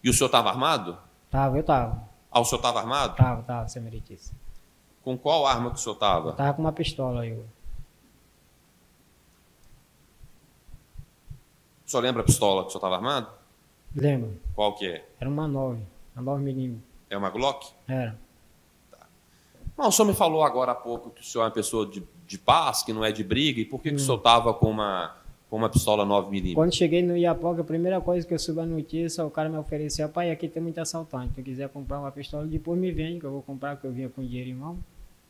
E o senhor estava armado? Tava, eu tava. Ah, o senhor estava armado? Tava, tava, seu Meritício. Com qual arma que o senhor estava? Tava com uma pistola aí. O senhor lembra a pistola que o senhor estava armado? Lembra? Qual que é? Era uma 9. Uma 9 milímetros. É uma Glock? Era. Não, o senhor me falou agora há pouco que o senhor é uma pessoa de, de paz, que não é de briga, e por que, que o Hum. senhor estava com uma, com uma pistola 9mm? Quando cheguei no Iapoca, a primeira coisa que eu soube a notícia, o cara me ofereceu, pai, aqui tem muito assaltante. Se tu quiser comprar uma pistola, depois me vende, que eu vou comprar, porque eu vinha com dinheiro em mão.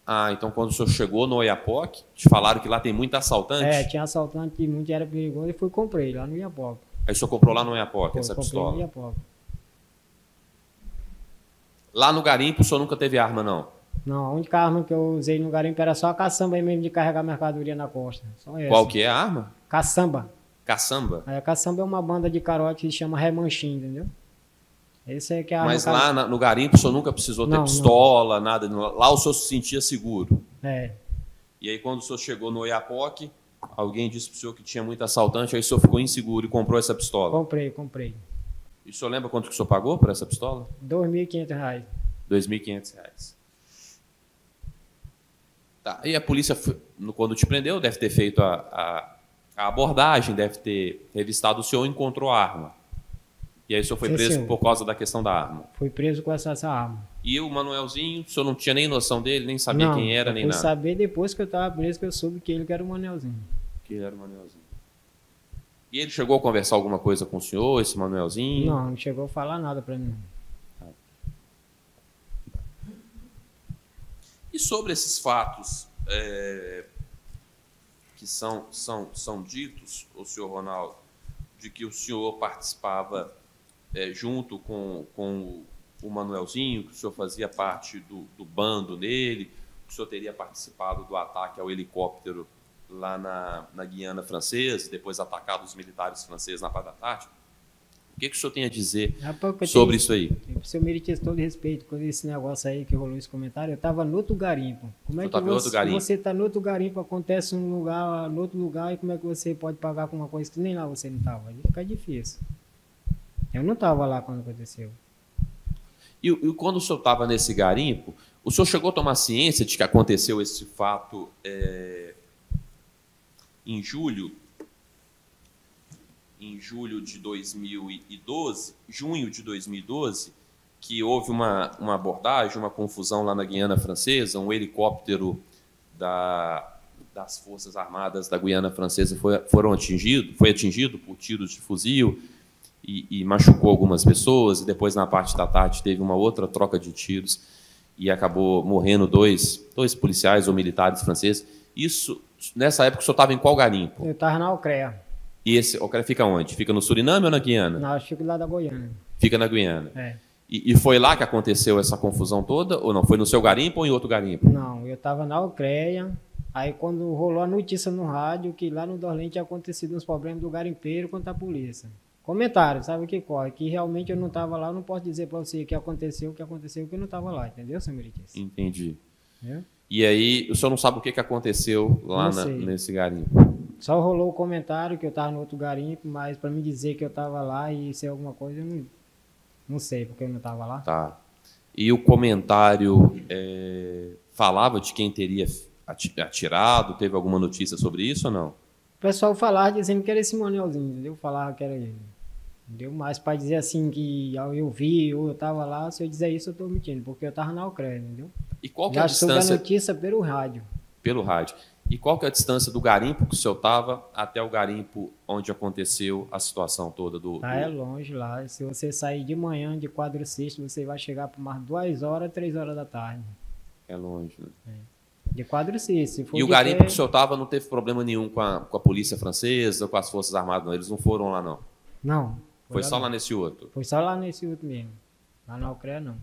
Ah, então quando o senhor chegou no Oiapoque, te falaram que lá tem muito assaltante? É, tinha assaltante e muito era perigoso, e fui e comprei lá no Iapoca. Aí o senhor comprou lá no Foi, essa pistola? no Iapoca. Lá no garimpo o senhor nunca teve arma, não? Não, a única arma que eu usei no garimpo era só a caçamba aí mesmo de carregar mercadoria na costa. Só essa. Qual que é a arma? Caçamba. Caçamba? Aí a caçamba é uma banda de carote que se chama remanchim, entendeu? Esse é que a Mas lá na- no garimpo o senhor nunca precisou ter Não, não. pistola, nada. Lá o senhor se sentia seguro. É, E aí quando o senhor chegou no Oiapoque, alguém disse pro senhor que tinha muito assaltante, aí o senhor ficou inseguro e comprou essa pistola. comprei, comprei. E o senhor lembra quanto que o senhor pagou por essa pistola? 2.500 reais. 2.500 reais. Tá, e a polícia, foi- quando te prendeu, deve ter feito a, a- a abordagem, deve ter revistado o senhor e encontrou a arma. E aí o senhor foi Sim, preso senhor. por causa da questão da arma. Fui preso com essa, essa arma. E o Manuelzinho, o senhor não tinha nem noção dele, nem sabia Não, quem era, eu nem nada. saber depois que eu tava preso que eu soube que ele era o Manelzinho. Que ele era o Manuelzinho. E ele chegou a conversar alguma coisa com o senhor, esse Manuelzinho? Não, não chegou a falar nada pra mim. E sobre esses fatos é, que são, são, são ditos, o senhor Ronaldo, de que o senhor participava é, junto com, com o Manuelzinho, que o senhor fazia parte do, do bando nele, que o senhor teria participado do ataque ao helicóptero lá na, na Guiana Francesa, depois atacado os militares franceses na da Antártica. O que, que o senhor tem a dizer Rapaz, sobre tenho- isso aí? eu- Se eu merecia todo respeito com esse negócio aí que rolou esse comentário, eu tava no outro garimpo. Como é que em você, outro garimpo? você tá no outro garimpo, acontece um lugar, no outro lugar, e como é que você pode pagar com uma coisa que nem lá você não tava? Aí Fica difícil. Eu não tava lá quando aconteceu. E, e quando o senhor estava nesse garimpo, o senhor chegou a tomar ciência de que aconteceu esse fato é, em julho, em julho de 2012, junho de 2012, que houve uma, uma abordagem, uma confusão lá na Guiana Francesa, um helicóptero da, das Forças Armadas da Guiana Francesa foi, foram atingido, foi atingido por tiros de fuzil e, e machucou algumas pessoas, e depois na parte da tarde teve uma outra troca de tiros e acabou morrendo dois, dois policiais ou militares franceses. Isso, nessa época, o senhor estava em qual garimpo? Eu tava na Ucréia. E esse, o cara fica onde? Fica no Suriname ou na Guiana? Na Chico lá da Goiânia. Fica na Guiana. É. E, e foi lá que aconteceu essa confusão toda? Ou não? Foi no seu garimpo ou em outro garimpo? Não, eu tava na Ucréia. Aí quando rolou a notícia no rádio que lá no Dorlente tinha acontecido uns problemas do garimpeiro contra a polícia. Comentário, sabe o que corre? Que realmente eu não tava lá, eu não posso dizer pra você o que aconteceu, o que aconteceu, que eu não tava lá, entendeu, Meritis? Entendi. Entendeu? E aí, o senhor não sabe o que, que aconteceu lá na- nesse garimpo? Só rolou o comentário que eu tava no outro garimpo, mas pra me dizer que eu tava lá e ser alguma coisa, eu não, não sei, porque eu não tava lá. Tá. E o comentário é, falava de quem teria ati- atirado? Teve alguma notícia sobre isso ou não? O pessoal falava dizendo que era esse Manelzinho, entendeu? Falava que era ele. Entendeu? Mas para dizer assim que eu vi ou eu tava lá, se eu dizer isso eu tô mentindo, porque eu tava na Ucrânia, entendeu? E qual que é a distância notícia pelo rádio. pelo rádio? E qual que é a distância do garimpo que o senhor estava até o garimpo onde aconteceu a situação toda do, Lá é do- longe lá. Se você sair de manhã de quadricista, você vai chegar por mais duas horas, três horas da tarde. é longe? né? De quadricista. Se for E o de garimpo pé- que o senhor estava não teve problema nenhum com a, com a polícia francesa com as forças armadas, não? Eles não foram lá, não. Não. Foi só não. lá nesse outro. Foi só lá nesse outro mesmo. Lá na Ucrânia não.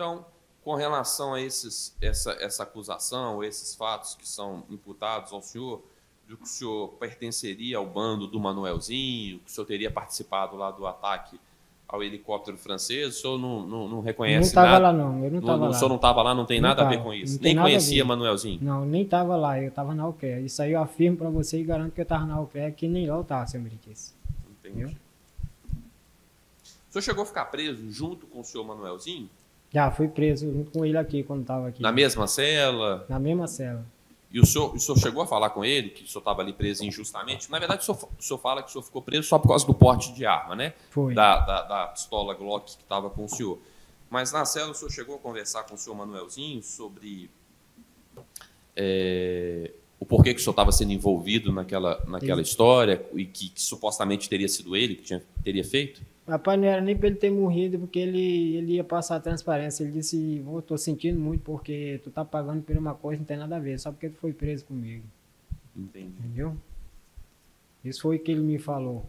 Então, com relação a esses, essa, essa acusação, esses fatos que são imputados ao senhor, de que o senhor pertenceria ao bando do Manuelzinho, que o senhor teria participado lá do ataque ao helicóptero francês, o senhor não, não, não não reconhece tava nada? lá não, eu não Não- tava O lá. senhor não estava lá, não tem Não nada a ver tava, com isso. não Nem conhecia. Manuelzinho. Não, nem tava lá, eu tava na Ucrânia. Isso aí eu afirmo pra você e garanto que eu tava na Ucrânia, que nem lá eu tava, seu Meritis. Entendi. Viu? O senhor chegou a ficar preso junto com o senhor Manuelzinho? Já fui preso junto com ele aqui quando tava aqui. Na mesma cela? Na mesma cela. E o senhor, o senhor chegou a falar com ele que o senhor estava ali preso injustamente? Na verdade, o senhor, o senhor fala que o senhor ficou preso só por causa do porte de arma, né? Foi. Da, da, da pistola Glock que estava com o senhor. Mas na cela o senhor chegou a conversar com o senhor Manuelzinho sobre é, o porquê que o senhor estava sendo envolvido naquela, naquela história e que, que supostamente teria sido ele que tinha, teria feito? Rapaz, não era nem pra ele ter morrido, porque ele, ele ia passar a transparência. Ele disse, "Vô, tô sentindo muito porque tu tá pagando por uma coisa, não tem nada a ver, só porque tu foi preso comigo. Entendi. Entendeu? Isso foi o que ele me falou.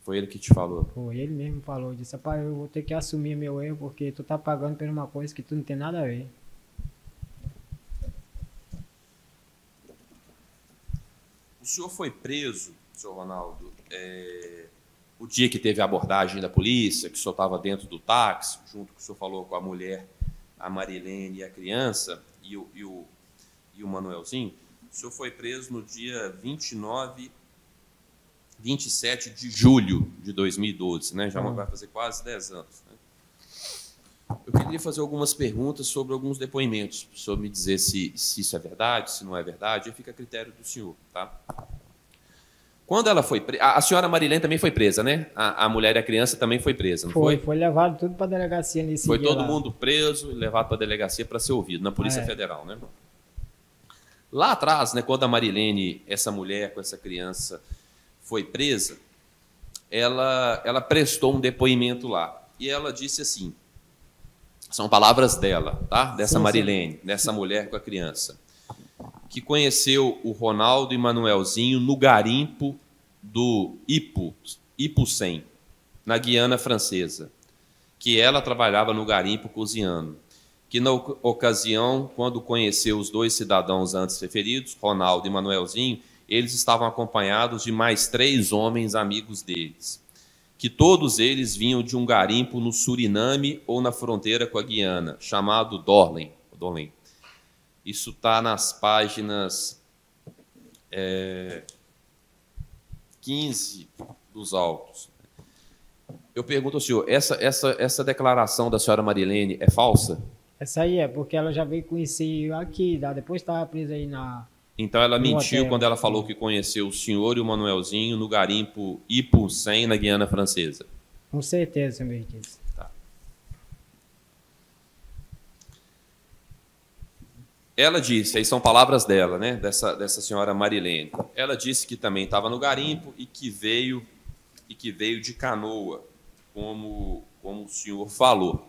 Foi ele que te falou. Foi, ele mesmo falou, disse, rapaz, eu vou ter que assumir meu erro porque tu tá pagando por uma coisa que tu não tem nada a ver. O senhor foi preso, senhor Ronaldo. é, o dia que teve a abordagem da polícia, que o senhor estava dentro do táxi, junto com o senhor falou com a mulher, a Marilene e a criança, e o, e o, e o Manuelzinho, o senhor foi preso no dia 29, 27 de julho de 2012, né? já vai fazer quase 10 anos. Né? Eu queria fazer algumas perguntas sobre alguns depoimentos, para o senhor me dizer se, se isso é verdade, se não é verdade, e fica a critério do senhor. Tá? Quando ela foi presa, a senhora Marilene também foi presa, né? A, a mulher e a criança também foi presa, não foi? Foi, foi levado tudo para a delegacia nesse Foi todo lá. mundo preso e levado para a delegacia para ser ouvido, na Polícia é. Federal, né? Lá atrás, né, quando a Marilene, essa mulher com essa criança, foi presa, ela, ela prestou um depoimento lá. E ela disse assim: são palavras dela, tá? Dessa sim, Marilene, sim. dessa mulher com a criança que conheceu o Ronaldo e Manuelzinho no garimpo do Ipu, Ipucem, na Guiana Francesa, que ela trabalhava no garimpo cozinhando. Que na ocasião, quando conheceu os dois cidadãos antes referidos, Ronaldo e Manuelzinho, eles estavam acompanhados de mais três homens amigos deles, que todos eles vinham de um garimpo no Suriname ou na fronteira com a Guiana, chamado Dorlen. Dorlen. Isso está nas páginas é, 15 dos autos. Eu pergunto ao senhor, essa, essa, essa declaração da senhora Marilene é falsa? Essa aí é, porque ela já veio conhecer aqui, depois estava presa aí na. Então ela mentiu hotel. quando ela falou que conheceu o senhor e o Manuelzinho no garimpo Ipu 100 na Guiana Francesa. Com certeza, senhor Mertiz. Ela disse, aí são palavras dela, né, dessa, dessa senhora Marilene. Ela disse que também estava no garimpo e que veio e que veio de canoa, como como o senhor falou.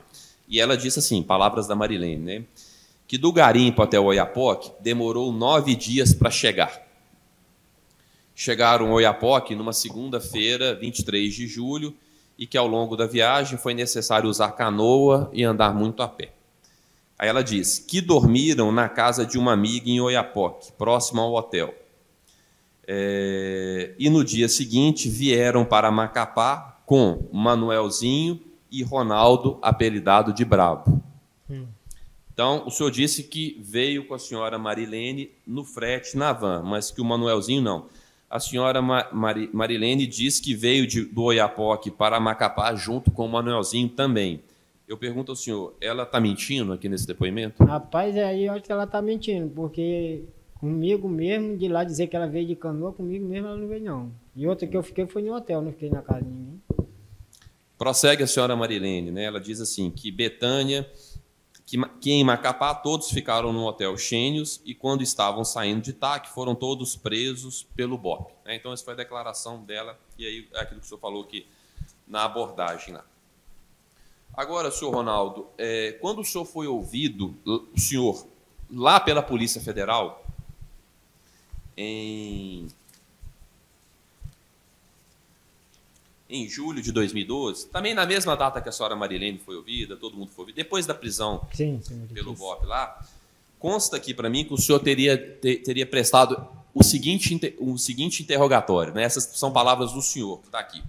E ela disse assim, palavras da Marilene, né, que do garimpo até o Oiapoque demorou nove dias para chegar. Chegaram ao Oiapoque numa segunda-feira, 23 de julho, e que ao longo da viagem foi necessário usar canoa e andar muito a pé. Aí ela diz: que dormiram na casa de uma amiga em Oiapoque, próximo ao hotel. É, e no dia seguinte vieram para Macapá com Manuelzinho e Ronaldo, apelidado de Brabo. Hum. Então, o senhor disse que veio com a senhora Marilene no frete na van, mas que o Manuelzinho não. A senhora Marilene diz que veio de, do Oiapoque para Macapá junto com o Manuelzinho também. Eu pergunto ao senhor, ela está mentindo aqui nesse depoimento? Rapaz, aí eu acho que ela está mentindo, porque comigo mesmo, de lá dizer que ela veio de canoa, comigo mesmo ela não veio não. E outra que eu fiquei foi no hotel, não fiquei na casa de ninguém. Prossegue a senhora Marilene, né? Ela diz assim, que Betânia, que, que em Macapá todos ficaram no hotel Xênios e quando estavam saindo de TAC foram todos presos pelo BOP. Né? Então essa foi a declaração dela e aí é aquilo que o senhor falou que na abordagem lá. Agora, senhor Ronaldo, é, quando o senhor foi ouvido, o senhor, lá pela Polícia Federal, em, em julho de 2012, também na mesma data que a senhora Marilene foi ouvida, todo mundo foi ouvido, depois da prisão sim, sim, pelo BOP lá, consta aqui para mim que o senhor teria, ter, teria prestado o seguinte, o seguinte interrogatório, né? essas são palavras do senhor, que está aqui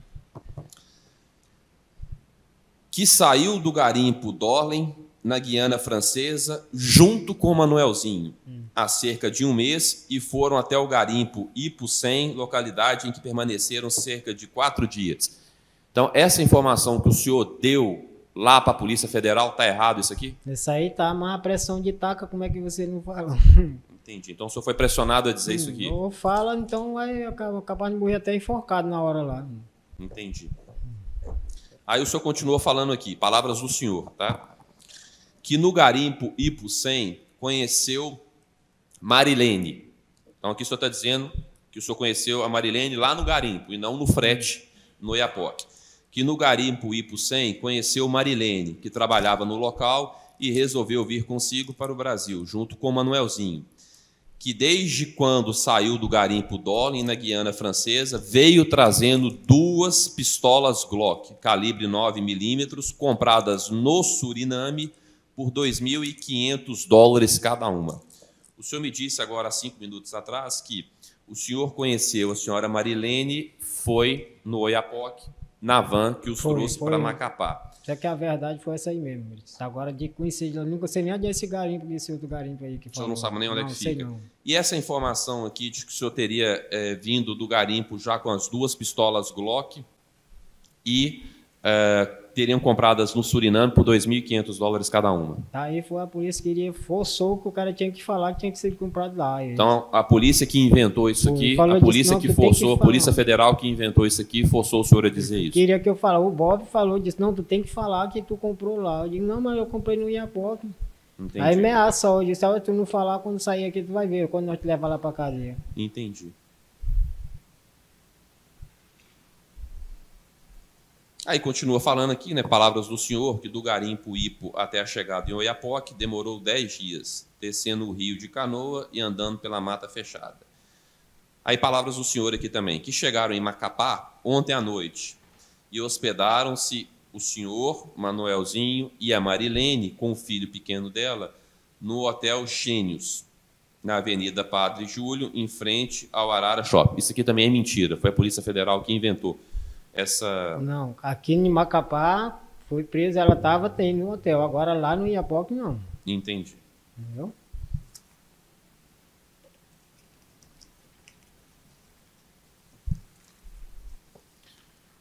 que saiu do garimpo Dorlen, na Guiana Francesa, junto com Manuelzinho, hum. há cerca de um mês, e foram até o garimpo Ipucem, localidade em que permaneceram cerca de quatro dias. Então, essa informação que o senhor deu lá para a Polícia Federal, está errado isso aqui? Isso aí tá, mas a pressão de taca, como é que você não fala? Entendi. Então, o senhor foi pressionado a dizer hum, isso aqui? Ou fala, então vai capaz de morrer até enforcado na hora lá. Entendi. Aí o senhor continua falando aqui, palavras do senhor, tá? Que no garimpo Ipucem conheceu Marilene. Então aqui o senhor está dizendo que o senhor conheceu a Marilene lá no garimpo e não no frete no Iapoque. Que no garimpo Ipucem conheceu Marilene, que trabalhava no local e resolveu vir consigo para o Brasil, junto com Manuelzinho que desde quando saiu do garimpo Dolin na Guiana Francesa, veio trazendo duas pistolas Glock, calibre 9 milímetros, compradas no Suriname por 2.500 dólares cada uma. O senhor me disse agora, há cinco minutos atrás, que o senhor conheceu a senhora Marilene, foi no Oiapoque, na van que os Foi, trouxe para Macapá. Já que a verdade foi essa aí mesmo. Maurício. Agora, de conhecido, eu nunca sei nem onde é esse garimpo, desse outro garimpo aí que O senhor falou. não sabe nem onde é não, que sei fica. não. E essa informação aqui de que o senhor teria eh, vindo do garimpo já com as duas pistolas Glock e eh, teriam compradas no Suriname por 2.500 dólares cada uma. Aí foi a polícia que queria, forçou que o cara tinha que falar que tinha que ser comprado lá. E- Então, a polícia que inventou isso aqui, a polícia que tem que forçou, a. Polícia Federal que inventou isso aqui, forçou o senhor a dizer isso. Queria que eu falasse. O Bob falou, disse, não, tu tem que falar que tu comprou lá. Eu digo, não, mas eu comprei no Iapoc. Entendi. Aí ameaça, eu disse, olha, tu não falar quando sair aqui, tu vai ver, quando nós te levar lá pra cadeia. Entendi. Aí continua falando aqui, né? Palavras do senhor, que do garimpo Ipo até a chegada em Oiapoque demorou 10 dias, descendo o rio de canoa e andando pela mata fechada. Aí palavras do senhor aqui também, que chegaram em Macapá ontem à noite e hospedaram-se o senhor, Manuelzinho e a Marilene, com o filho pequeno dela, no Hotel Xênios, na Avenida Padre Júlio, em frente ao Arara Shopping. Isso aqui também é mentira, foi a Polícia Federal que inventou essa. Não, aqui em Macapá foi presa, ela tava tem no hotel. Agora lá no Iapoc não. Entendi. Entendeu?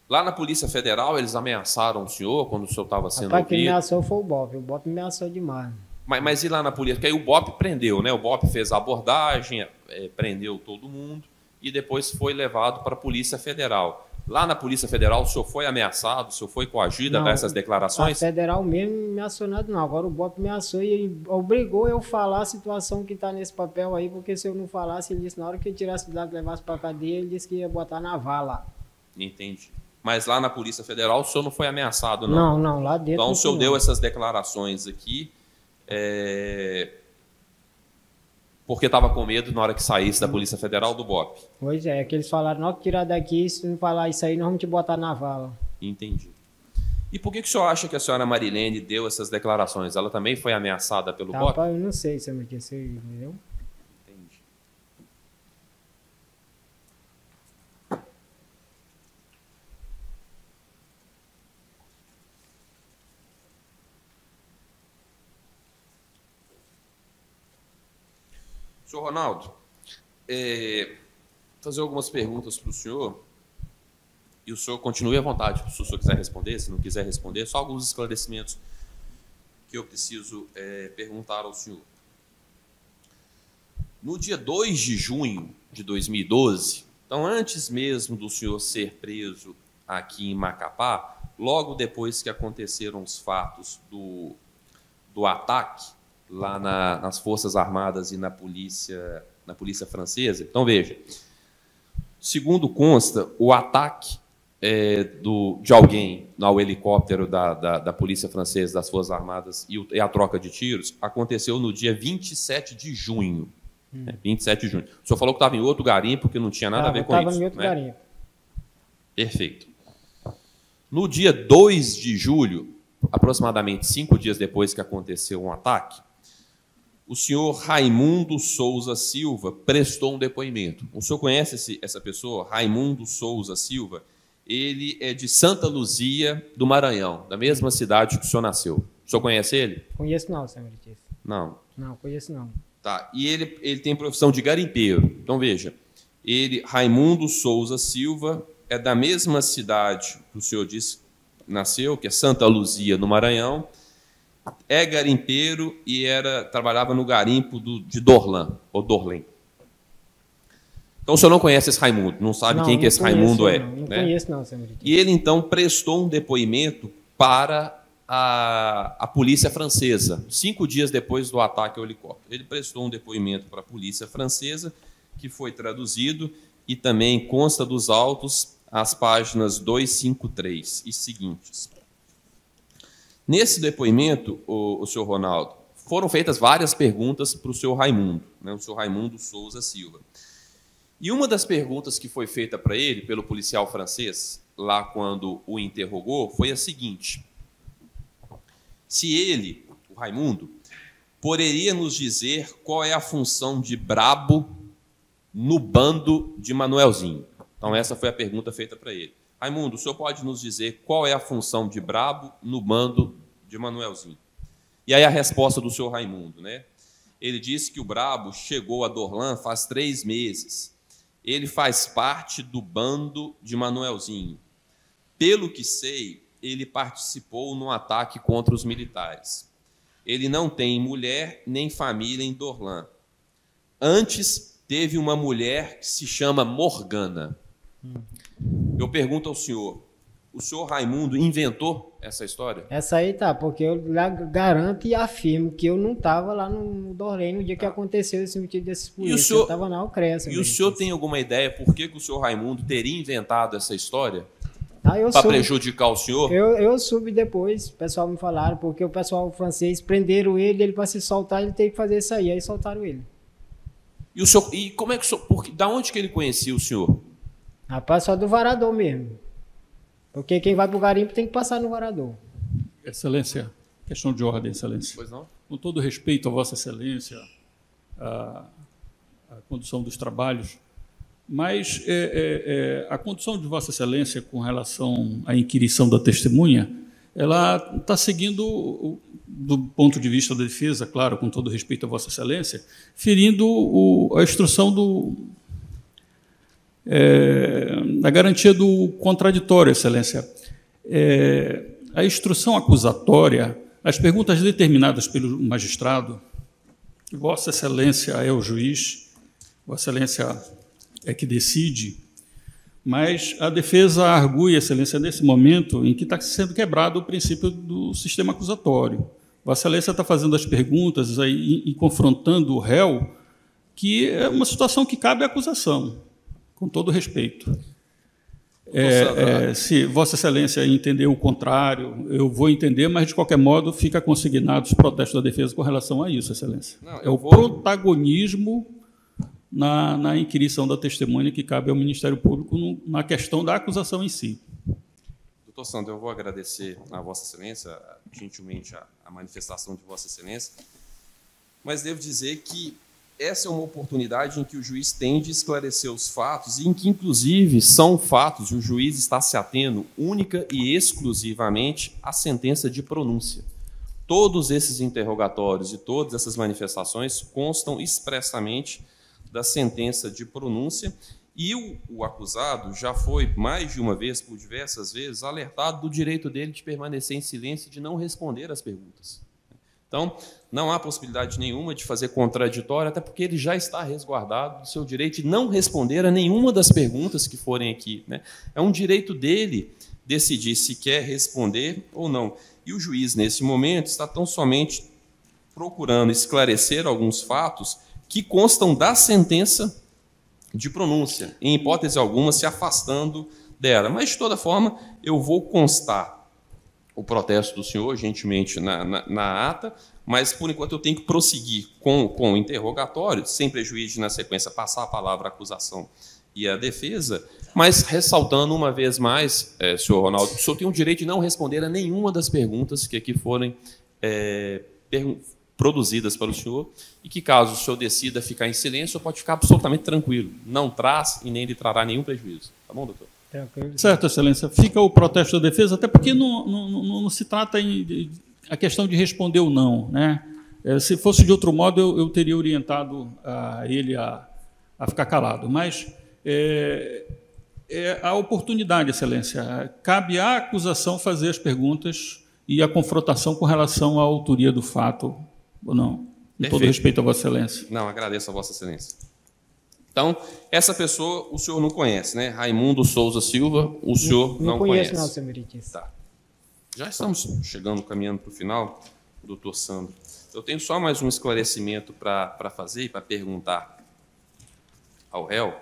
Lá na Polícia Federal, eles ameaçaram o senhor quando o senhor estava sendo Rapaz, quem ameaçou foi o Bob. O Bob me ameaçou demais. Mas, mas e lá na polícia? Porque aí o BOP prendeu, né? O BOP fez a abordagem, eh, prendeu todo mundo e depois foi levado para a Polícia Federal. Lá na Polícia Federal, o senhor foi ameaçado, o senhor foi coagido a Não, dar essas A declarações? federal mesmo me nada, não. Agora o Bob me ameaçou e obrigou eu falar a situação que está nesse papel aí, porque se eu não falasse, ele disse na hora que eu tirasse do lado e levasse para cadeia, ele disse que ia botar na vala. Entendi. Mas lá na Polícia Federal, o senhor não foi ameaçado, não? Não, não, lá dentro. Então, o senhor deu essas declarações aqui é, porque estava com medo na hora que saísse da Polícia Federal do BOP. Pois é, que eles falaram, não, tirar daqui, se não falar isso aí, nós vamos te botar na vala. Entendi. E por que, que o senhor acha que a senhora Marilene deu essas declarações? Ela também foi ameaçada pelo BOP? Rapaz, eu não sei se eu me disse, entendeu? Entendi. Senhor Ronaldo, é, fazer algumas perguntas para o senhor. E o senhor continue à vontade, se o senhor quiser responder, se não quiser responder, só alguns esclarecimentos que eu preciso é, perguntar ao senhor. No dia 2 de junho de 2012, então antes mesmo do senhor ser preso aqui em Macapá, logo depois que aconteceram os fatos do, do ataque lá na- nas Forças Armadas e na polícia, na polícia francesa. Então veja, segundo consta, o ataque é, do, de alguém ao helicóptero da, da, da polícia francesa, das Forças Armadas e, o- e a troca de tiros aconteceu no dia 27 de junho. É, 27 de junho. O senhor falou que estava em outro garimpo, que não tinha nada a ver com isso. em outro né? garimpo. Perfeito. No dia 2 de julho, aproximadamente cinco dias depois que aconteceu um ataque, o senhor Raimundo Souza Silva prestou um depoimento. O senhor conhece esse- essa pessoa? Raimundo Souza Silva? Ele é de Santa Luzia, do Maranhão, da mesma cidade que o senhor nasceu. O senhor conhece ele? Conheço não, senhor Letícia. Não. Não, conheço não. Tá. E ele, ele tem profissão de garimpeiro. Então veja, ele, Raimundo Souza Silva, é da mesma cidade que o senhor disse nasceu, que é Santa Luzia, no Maranhão. É garimpeiro e era trabalhava no garimpo do, de Dorlan, ou Dorlen. Então o senhor não conhece esse Raimundo, não sabe Não, quem que não esse Raimundo conheço, é. Não, não né? conheço não, senhor. E ele então prestou um depoimento para a, a polícia francesa, cinco dias depois do ataque ao helicóptero. Ele prestou um depoimento para a polícia francesa, que foi traduzido e também consta dos autos as páginas 253 e seguintes. Nesse depoimento, o, o senhor Ronaldo, foram feitas várias perguntas para o senhor Raimundo, né, o senhor Raimundo Souza Silva. E uma das perguntas que foi feita para ele pelo policial francês, lá quando o interrogou, foi a seguinte: se ele, o Raimundo, poderia nos dizer qual é a função de brabo no bando de Manuelzinho. Então essa foi a pergunta feita para ele. Raimundo, o senhor pode nos dizer qual é a função de Brabo no bando de Manuelzinho? E aí a resposta do senhor Raimundo, né? Ele disse que o Brabo chegou a Dorlan faz três meses. Ele faz parte do bando de Manuelzinho. Pelo que sei, ele participou no ataque contra os militares. Ele não tem mulher nem família em Dorlan. Antes teve uma mulher que se chama Morgana. Eu pergunto ao senhor: o senhor Raimundo inventou essa história? Essa aí tá, porque eu garanto e afirmo que eu não estava lá no Dorém no dia que aconteceu esse motivo desses políticos. E o senhor, eu estava na Alcressa. E o senhor tem alguma ideia por que, que o senhor Raimundo teria inventado essa história? Ah, para prejudicar o senhor? Eu, eu soube depois, o pessoal me falaram, porque o pessoal francês prenderam ele, ele para se soltar, ele teve que fazer isso aí, aí soltaram ele. E o senhor, e como é que o senhor, porque, da onde que ele conhecia o senhor? Rapaz, só do varador mesmo. Porque quem vai para o garimpo tem que passar no varador. Excelência, questão de ordem, Excelência. Pois não? Com todo respeito a Vossa Excelência, a, a condução dos trabalhos, mas é, é, é, a condição de Vossa Excelência com relação à inquirição da testemunha, ela está seguindo, do ponto de vista da defesa, claro, com todo respeito a Vossa Excelência, ferindo o, a instrução do, é, da garantia do contraditório, Excelência. É, a instrução acusatória, as perguntas determinadas pelo magistrado, Vossa Excelência é o juiz, Vossa Excelência é que decide, mas a defesa argui, Excelência, nesse momento em que está sendo quebrado o princípio do sistema acusatório. Vossa Excelência está fazendo as perguntas aí, e confrontando o réu, que é uma situação que cabe à acusação, com todo respeito. É, é, se Vossa Excelência entender o contrário, eu vou entender, mas de qualquer modo fica consignado os protestos da defesa com relação a isso, Excelência. Não, é o vou... protagonismo na, na inquirição da testemunha que cabe ao Ministério Público no, na questão da acusação em si. Doutor Sandro, eu vou agradecer a Vossa Excelência, gentilmente, a, a manifestação de Vossa Excelência, mas devo dizer que essa é uma oportunidade em que o juiz tem de esclarecer os fatos e em que, inclusive, são fatos e o juiz está se atendo única e exclusivamente à sentença de pronúncia. Todos esses interrogatórios e todas essas manifestações constam expressamente da sentença de pronúncia e o, o, acusado já foi mais de uma vez, por diversas vezes, alertado do direito dele de permanecer em silêncio e de não responder às perguntas. Então, não há possibilidade nenhuma de fazer contraditório, até porque ele já está resguardado do seu direito de não responder a nenhuma das perguntas que forem aqui. Né? É um direito dele decidir se quer responder ou não. E o juiz, nesse momento, está tão somente procurando esclarecer alguns fatos que constam da sentença de pronúncia, em hipótese alguma se afastando dela. Mas, de toda forma, eu vou constar o protesto do senhor, gentilmente, na, na, na ata, mas, por enquanto, eu tenho que prosseguir com, com o interrogatório, sem prejuízo de, na sequência, passar a palavra à acusação e à defesa, mas ressaltando uma vez mais, é, senhor Ronaldo, o senhor tem o direito de não responder a nenhuma das perguntas que aqui forem é, produzidas pelo senhor e que, caso o senhor decida ficar em silêncio, pode ficar absolutamente tranquilo. Não traz e nem lhe trará nenhum prejuízo. Tá bom, doutor? Certo, Excelência. Fica o protesto da defesa, até porque não, não, não, não se trata em, a questão de responder ou não. Né? É, se fosse de outro modo, eu, eu teria orientado a ele a, a ficar calado. Mas é, é a oportunidade, Excelência. Cabe à acusação fazer as perguntas e a confrontação com relação à autoria do fato ou não? Com todo respeito a Vossa Excelência. Não, agradeço a Vossa Excelência. Então, essa pessoa o senhor não conhece, né? Raimundo Souza Silva, o senhor não, não conheço, conhece. Não, senhor Meritis. Tá. Já estamos chegando, caminhando para o final, doutor Sandro. Eu tenho só mais um esclarecimento para fazer e para perguntar ao réu.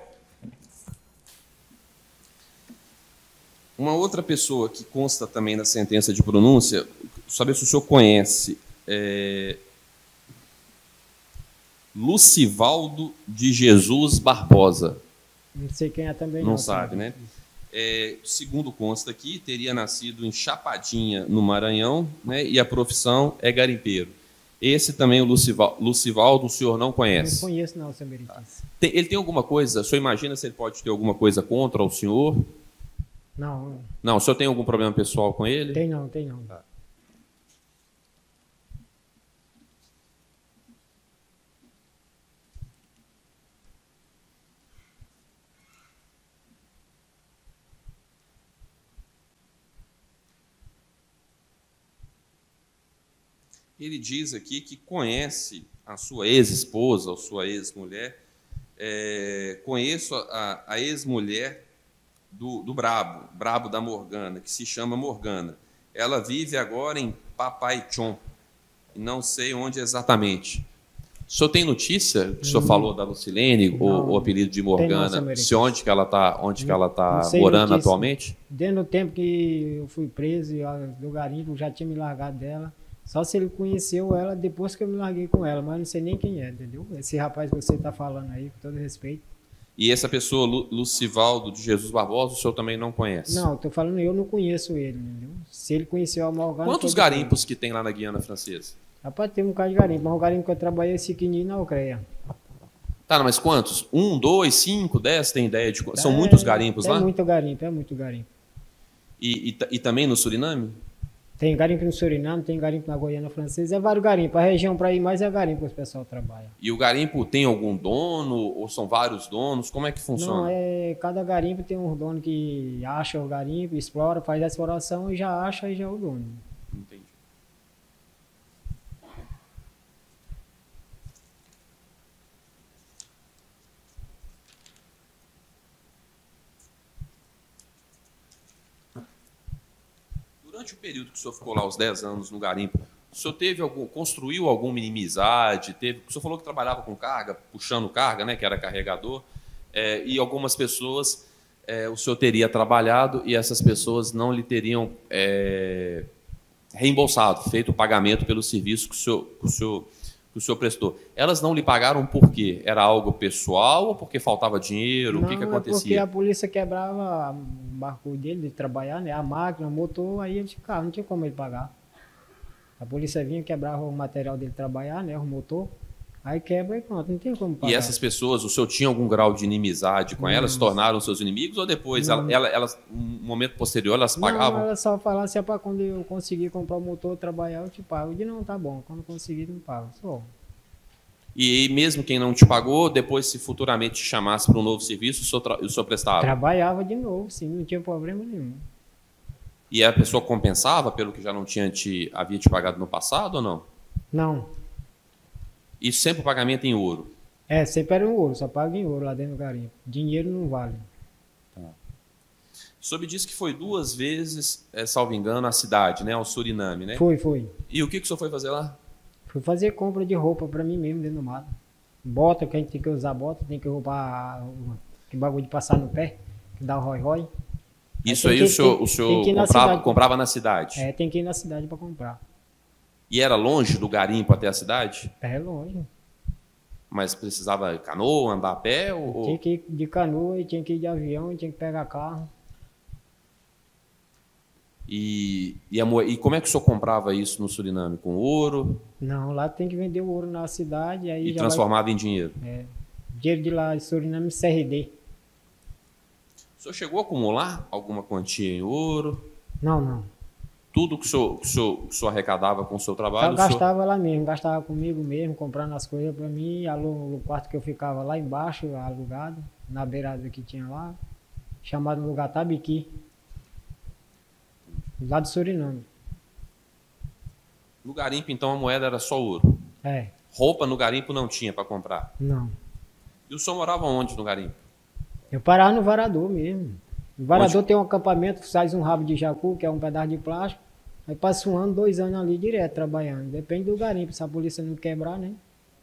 Uma outra pessoa que consta também na sentença de pronúncia, saber se o senhor conhece, é, Lucivaldo de Jesus Barbosa. Não sei quem é também. Não, não sabe, né? É, segundo consta aqui, teria nascido em Chapadinha, no Maranhão, né? e a profissão é garimpeiro. Esse também, o Lucivaldo, Lucivaldo o senhor não conhece? Não conheço, não, senhor Meritis. Ele tem alguma coisa, o senhor imagina se ele pode ter alguma coisa contra o senhor? Não, Não, o senhor tem algum problema pessoal com ele? tem não, tem não. Ele diz aqui que conhece a sua ex-esposa ou sua ex-mulher. É, conheço a, a ex-mulher do, do Brabo, Brabo da Morgana, que se chama Morgana. Ela vive agora em Papaichon, não sei onde exatamente. O senhor tem notícia que o senhor falou da Lucilene, o, Não. o apelido de Morgana, se onde que ela está onde que ela tá sei morando notícia. atualmente? Desde o tempo que eu fui preso do garimpo, já tinha me largado dela. Só se ele conheceu ela depois que eu me larguei com ela, mas não sei nem quem é, entendeu? Esse rapaz que você está falando aí, com todo respeito. E essa pessoa, Lu, Lucivaldo de Jesus Barbosa, o senhor também não conhece? Não, tô falando eu não conheço ele, entendeu? Se ele conheceu a Morgana... Quantos garimpos que tem lá na Guiana Francesa? Rapaz, tem um bocado de garimpo, mas o garimpo que eu trabalhei é esse Siquini na Ucrânia. Tá, mas quantos? Um, dois, cinco, dez? Tem ideia de quantos? São É, muitos garimpos é lá? muito garimpo, é muito garimpo. E, e e também no Suriname? Tem garimpo no Suriname, tem garimpo na Goiânia Francesa, é vários garimpos. A região para ir mais é garimpo que o pessoal trabalha. E o garimpo tem algum dono ou são vários donos? Como é que funciona? Não, é, cada garimpo tem um dono que acha o garimpo, explora, faz a exploração e já acha e já é o dono. Entendi. Durante o período que o senhor ficou lá, os 10 anos no garimpo, o senhor teve algum, construiu alguma inimizade? Teve, o senhor falou que trabalhava com carga, puxando carga, né, que era carregador, é, e algumas pessoas é, o senhor teria trabalhado e essas pessoas não lhe teriam é, reembolsado, feito o pagamento pelo serviço que o, senhor, que, o senhor, que o senhor prestou. Elas não lhe pagaram por quê? Era algo pessoal ou porque faltava dinheiro? o que, que Não, É porque acontecia? a polícia quebrava o barco dele de trabalhar, né? A máquina, o motor, aí ele ficava, não tinha como ele pagar. A polícia vinha, quebrava o material dele trabalhar, né? O motor. Aí quebra e pronto, não tem como pagar. E essas pessoas, o senhor tinha algum grau de inimizade com elas? Se tornaram seus inimigos ou depois, Não. ela- elas, um momento posterior, elas pagavam? Não, ela só falava assim, é pra quando eu conseguir comprar o motor, trabalhar, eu te pago. Eu disse, não, tá bom, quando conseguir, não pago. Só. E mesmo quem não te pagou, depois, se futuramente te chamasse para um novo serviço, o senhor, o senhor prestava? Trabalhava de novo, sim, não tinha problema nenhum. E a pessoa compensava pelo que já não tinha te, havia te pagado no passado ou não? Não, E sempre o pagamento em ouro. é, sempre era em ouro, só paga em ouro lá dentro do garimpo. Dinheiro não vale. O senhor me disse que foi duas vezes, é, salvo engano, à cidade, né, ao Suriname, né? Foi, foi. E o que, que o senhor foi fazer lá? Fui fazer compra de roupa pra mim mesmo dentro do mato. Bota, que a gente tem que usar bota, tem que roubar o- que bagulho de passar no pé, que dá o rói-rói. Isso aí o senhor, tem- o senhor comprava, comprava na cidade. É, tem que ir na cidade pra comprar. E era longe do garimpo até a cidade? É longe. Mas precisava canoa, andar a pé? Ou, Tinha que ir de canoa e tinha que ir de avião e tinha que pegar carro. E, e, a e como é que o senhor comprava isso no Suriname? Com ouro Não, lá tem que vender o ouro na cidade, aí e transformava em dinheiro? vai... É, dinheiro de lá, de Suriname, CRD. O senhor chegou a acumular alguma quantia em ouro? Não, não. Tudo que o senhor, que o senhor, que o senhor arrecadava com o seu trabalho? Eu o senhor- gastava lá mesmo, gastava comigo mesmo, comprando as coisas pra mim, alu- o quarto que eu ficava lá embaixo, alugado, na beirada que tinha lá, chamado lugar Tabiqui, lá do Suriname. No garimpo, então, a moeda era só ouro. É, Roupa no garimpo não tinha para comprar. não. E o senhor morava onde no garimpo? Eu parava no varador mesmo. O varador tem um acampamento, faz um rabo de jacu, que é um pedaço de plástico, aí passa um ano, dois anos ali direto trabalhando. Depende do garimpo, se a polícia não quebrar, né?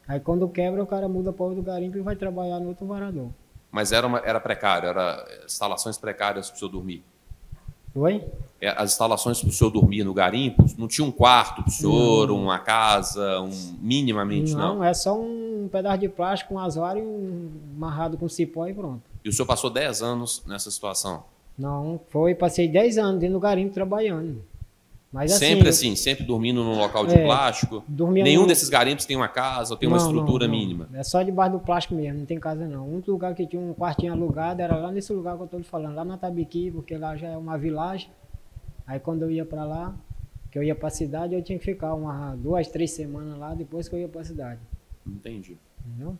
Aí quando quebra, o cara muda para outro garimpo e vai trabalhar no outro varador. Mas era, uma, era precário, era instalações precárias para o senhor dormir. Oi? É, As instalações para o senhor dormir no garimpo, não tinha um quarto para o senhor, uma casa, um, minimamente, não. Não, é só um pedaço de plástico, um assoalho, um amarrado com cipó e pronto. E o senhor passou 10 anos nessa situação. Não, foi, passei 10 anos dentro do garimpo trabalhando. Mas assim, sempre eu- assim, sempre dormindo num local de É, plástico. Nenhum no- desses garimpos tem uma casa ou tem uma Não, não, estrutura não. mínima. É só debaixo do plástico mesmo, não tem casa não. O único lugar que tinha um quartinho alugado era lá nesse lugar que eu lhe falando, lá na Tabiqui, porque lá já é uma vilagem. Aí quando eu ia pra lá, que eu ia pra cidade, eu tinha que ficar umas duas, três semanas lá depois que eu ia pra cidade. Entendi. Entendeu?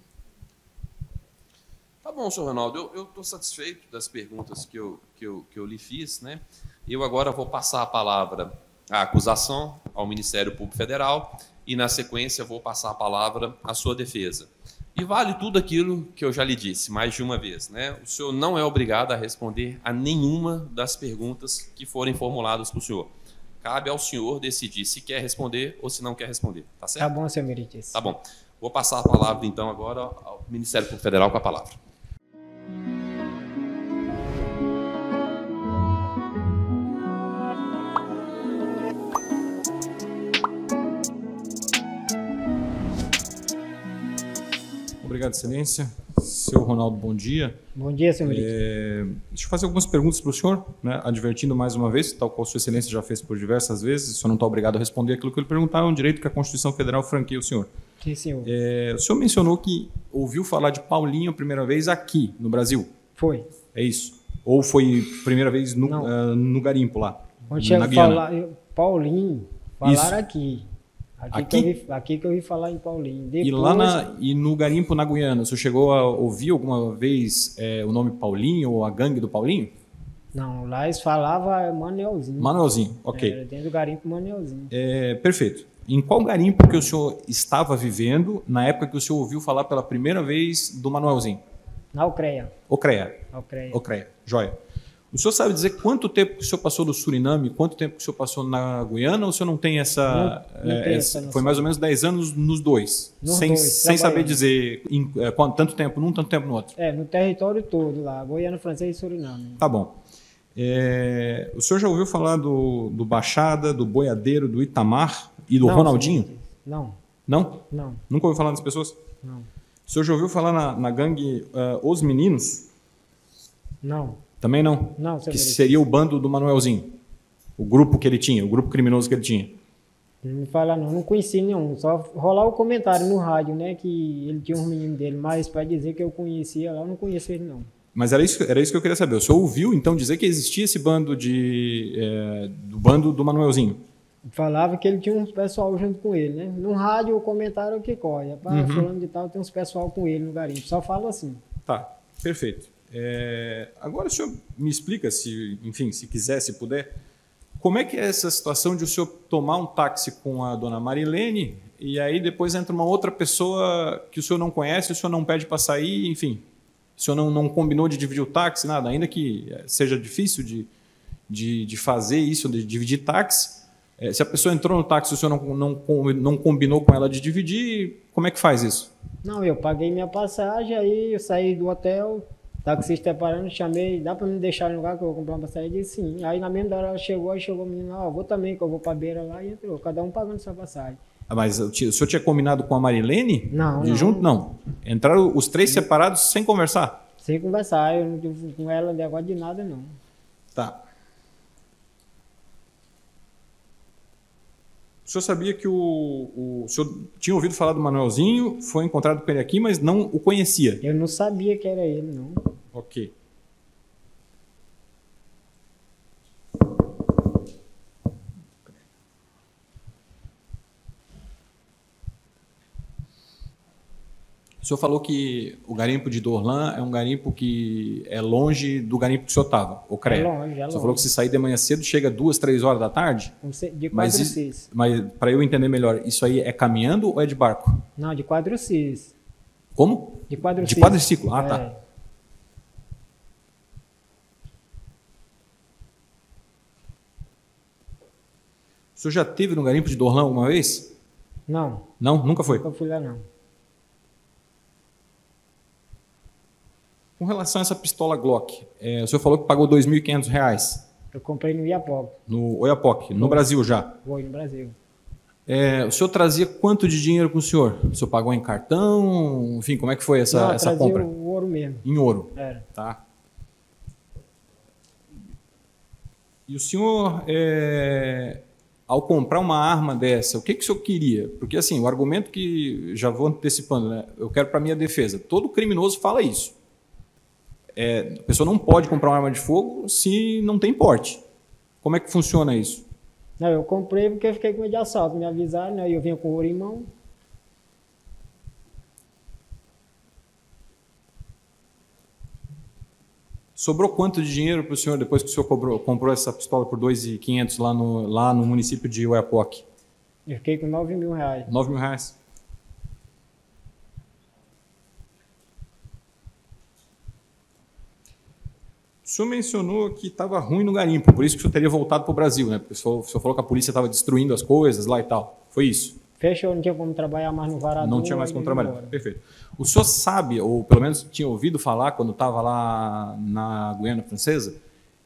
Tá bom, senhor Ronaldo, eu estou satisfeito das perguntas que eu, que, eu, que eu lhe fiz. Né? Eu agora vou passar a palavra à acusação, ao Ministério Público Federal, e na sequência vou passar a palavra à sua defesa. E vale tudo aquilo que eu já lhe disse mais de uma vez. Né? O senhor não é obrigado a responder a nenhuma das perguntas que forem formuladas para o senhor. Cabe ao senhor decidir se quer responder ou se não quer responder. Tá certo? Tá bom, seu Meritício. Tá bom. Vou passar a palavra, então, agora ao Ministério Público Federal com a palavra. Obrigado, Excelência. Seu Ronaldo, bom dia. Bom dia, Meritício. É, deixa eu fazer algumas perguntas para o senhor, né, advertindo mais uma vez, tal qual Sua Excelência já fez por diversas vezes, o senhor não está obrigado a responder aquilo que eu lhe perguntar, é um direito que a Constituição Federal franqueia o senhor. Sim, senhor. É, o senhor mencionou que ouviu falar de Paulinho a primeira vez aqui, no Brasil. Foi. É isso? Ou foi primeira vez no, ah, no garimpo lá? Quando na Guiana? falar, eu- Paulinho, falaram Isso. aqui. Aqui, Aqui? Que eu vi, aqui que eu vi falar em Paulinho. Depois, E lá na, e no garimpo na Guiana, o senhor chegou a ouvir alguma vez é, o nome Paulinho ou a gangue do Paulinho? Não, lá eles falavam Manelzinho. Manuelzinho, ok. Era dentro do garimpo Manelzinho. É, perfeito. Em qual garimpo que o senhor estava vivendo na época que o senhor ouviu falar pela primeira vez do Manuelzinho? Na Ucreia. Ocreia. Na Ucreia. Ocreia. Joia. O senhor sabe dizer quanto tempo que o senhor passou no Suriname, quanto tempo que o senhor passou na Guiana, ou o senhor não tem essa. Não- não tenho essa- foi mais ou menos 10 anos nos dois. Nos sem dois, sem saber dizer em, é, quanto, tanto tempo num, tanto tempo no outro. É, no território todo lá. Goiânia, francês e Suriname. Tá bom. É, o senhor já ouviu falar do, do Baixada, do Boiadeiro, do Itamar e do Não, Ronaldinho? senhor. Não, Não? não, Nunca ouviu falar das pessoas? não, O senhor já ouviu falar na, na gangue ah, Os Meninos? não. Também não? Não, Que seria o bando do Manuelzinho. O grupo que ele tinha, o grupo criminoso que ele tinha. Não me fala não, não conheci nenhum. Só rolar o comentário no rádio, né? Que ele tinha uns meninos dele, mas para dizer que eu conhecia lá, eu não conheço ele não. Mas era isso, era isso que eu queria saber. O senhor ouviu, então, dizer que existia esse bando de. eh, do bando do Manuelzinho? Falava que ele tinha uns pessoal junto com ele, né? No rádio o comentário é o que corre. Pá, Uhum. fulano de tal tem uns pessoal com ele no garimpo. Só fala assim. Tá, perfeito. É, agora o senhor me explica, se, enfim, se quiser, se puder, como é que é essa situação de o senhor tomar um táxi com a dona Marilene e aí depois entra uma outra pessoa que o senhor não conhece, o senhor não pede para sair, enfim, o senhor não, não combinou de dividir o táxi, nada, ainda que eh, seja difícil de, de, de fazer isso, de dividir táxi, eh, se a pessoa entrou no táxi o senhor não, não, não combinou com ela de dividir, como é que faz isso? Não, eu paguei minha passagem, aí eu saí do hotel, taxista parando, chamei, dá pra me deixar no lugar que eu vou comprar uma passagem? Disse sim. Aí na mesma hora ela chegou, aí chegou o menino, ó, vou também, que eu vou pra beira lá e entrou, cada um pagando sua passagem. Ah, Mas o senhor tinha combinado com a Marilene? Não, De não. junto? Não. Entraram os três separados sem conversar? Sem conversar, eu não tive com ela negócio de nada não. Tá. O senhor sabia que o, o, o senhor tinha ouvido falar do Manuelzinho, foi encontrado com ele aqui, mas não o conhecia? Eu não sabia que era ele, não. Ok. O senhor falou que o garimpo de Dorlan é um garimpo que é longe do garimpo que o senhor estava, o CREA. É longe, é O senhor longe. falou que se sair de manhã cedo chega duas, três horas da tarde? De Mas, isso- cis. mas para eu entender melhor, isso aí é caminhando ou é de barco? Não, de quatro cis. Como? De quadriciclo. De quadriciclo, ah, tá. O senhor já teve no garimpo de Dorlan alguma vez? Não, Não? Nunca foi? nunca fui lá não. Com relação a essa pistola Glock, é, o senhor falou que pagou 2.500 reais Eu comprei no Iapoc, no Oiapoque, no Brasil já. foi no Brasil. É, o senhor trazia quanto de dinheiro com o senhor? O senhor pagou em cartão? Enfim, como é que foi essa, não, essa trazia compra? o ouro mesmo. Em ouro, Era. tá? E o senhor, é, ao comprar uma arma dessa, o que, que o senhor queria? Porque assim, o argumento que já vou antecipando, né? Eu quero para minha defesa. Todo criminoso fala isso. É, a pessoa não pode comprar uma arma de fogo se não tem porte. Como é que funciona isso? Não, eu comprei porque eu fiquei com medo de assalto. Me avisaram, né? Eu vinha com ouro em mão. Sobrou quanto de dinheiro para o senhor depois que o senhor cobrou, comprou essa pistola por 2.500 lá no, lá no município de Oiapoque? Eu fiquei com 9 mil reais. 9 mil reais. O senhor mencionou que estava ruim no garimpo, por isso que o senhor teria voltado para o Brasil, né? Porque o senhor, o senhor falou que a polícia estava destruindo as coisas lá e tal. Foi isso? Fechou, não tinha como trabalhar mais no varador. Não tinha mais como trabalhar. Embora. Perfeito. O senhor sabe, ou pelo menos tinha ouvido falar quando estava lá na Guiana Francesa,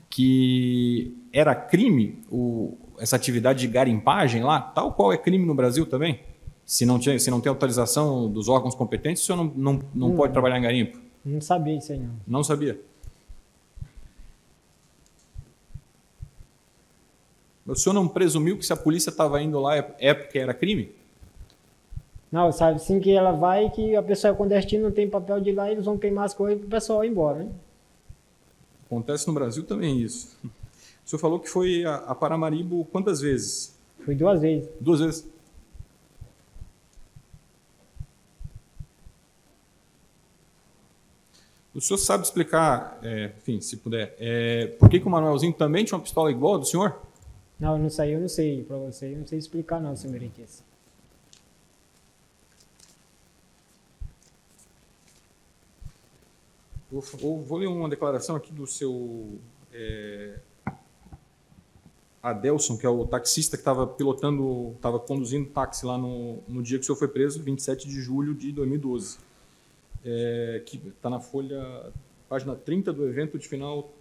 que era crime o, essa atividade de garimpagem lá, tal qual é crime no Brasil também? Se não, tinha, se não tem autorização dos órgãos competentes, o senhor não, não, não hum, pode trabalhar em garimpo? Não sabia isso aí, não. Não sabia? O senhor não presumiu que se a polícia estava indo lá é, é porque era crime? Não, sabe sim que ela vai que a pessoa com destino não tem papel de ir lá e eles vão queimar as coisas para o pessoal ir embora. Né? Acontece no Brasil também isso. O senhor falou que foi a, a Paramaribo quantas vezes? Foi duas vezes. Duas vezes? O senhor sabe explicar, é, enfim, se puder, é, por que, que o Manuelzinho também tinha uma pistola igual a do senhor? Não, não sei, eu não sei para você, eu não sei explicar não, senhor Merites. Vou, vou, ler uma declaração aqui do seu é, Adelson, que é o taxista que estava pilotando, estava conduzindo táxi lá no, no dia que o senhor foi preso, 27 de julho de 2012. É, que está na folha, página 30 do evento de final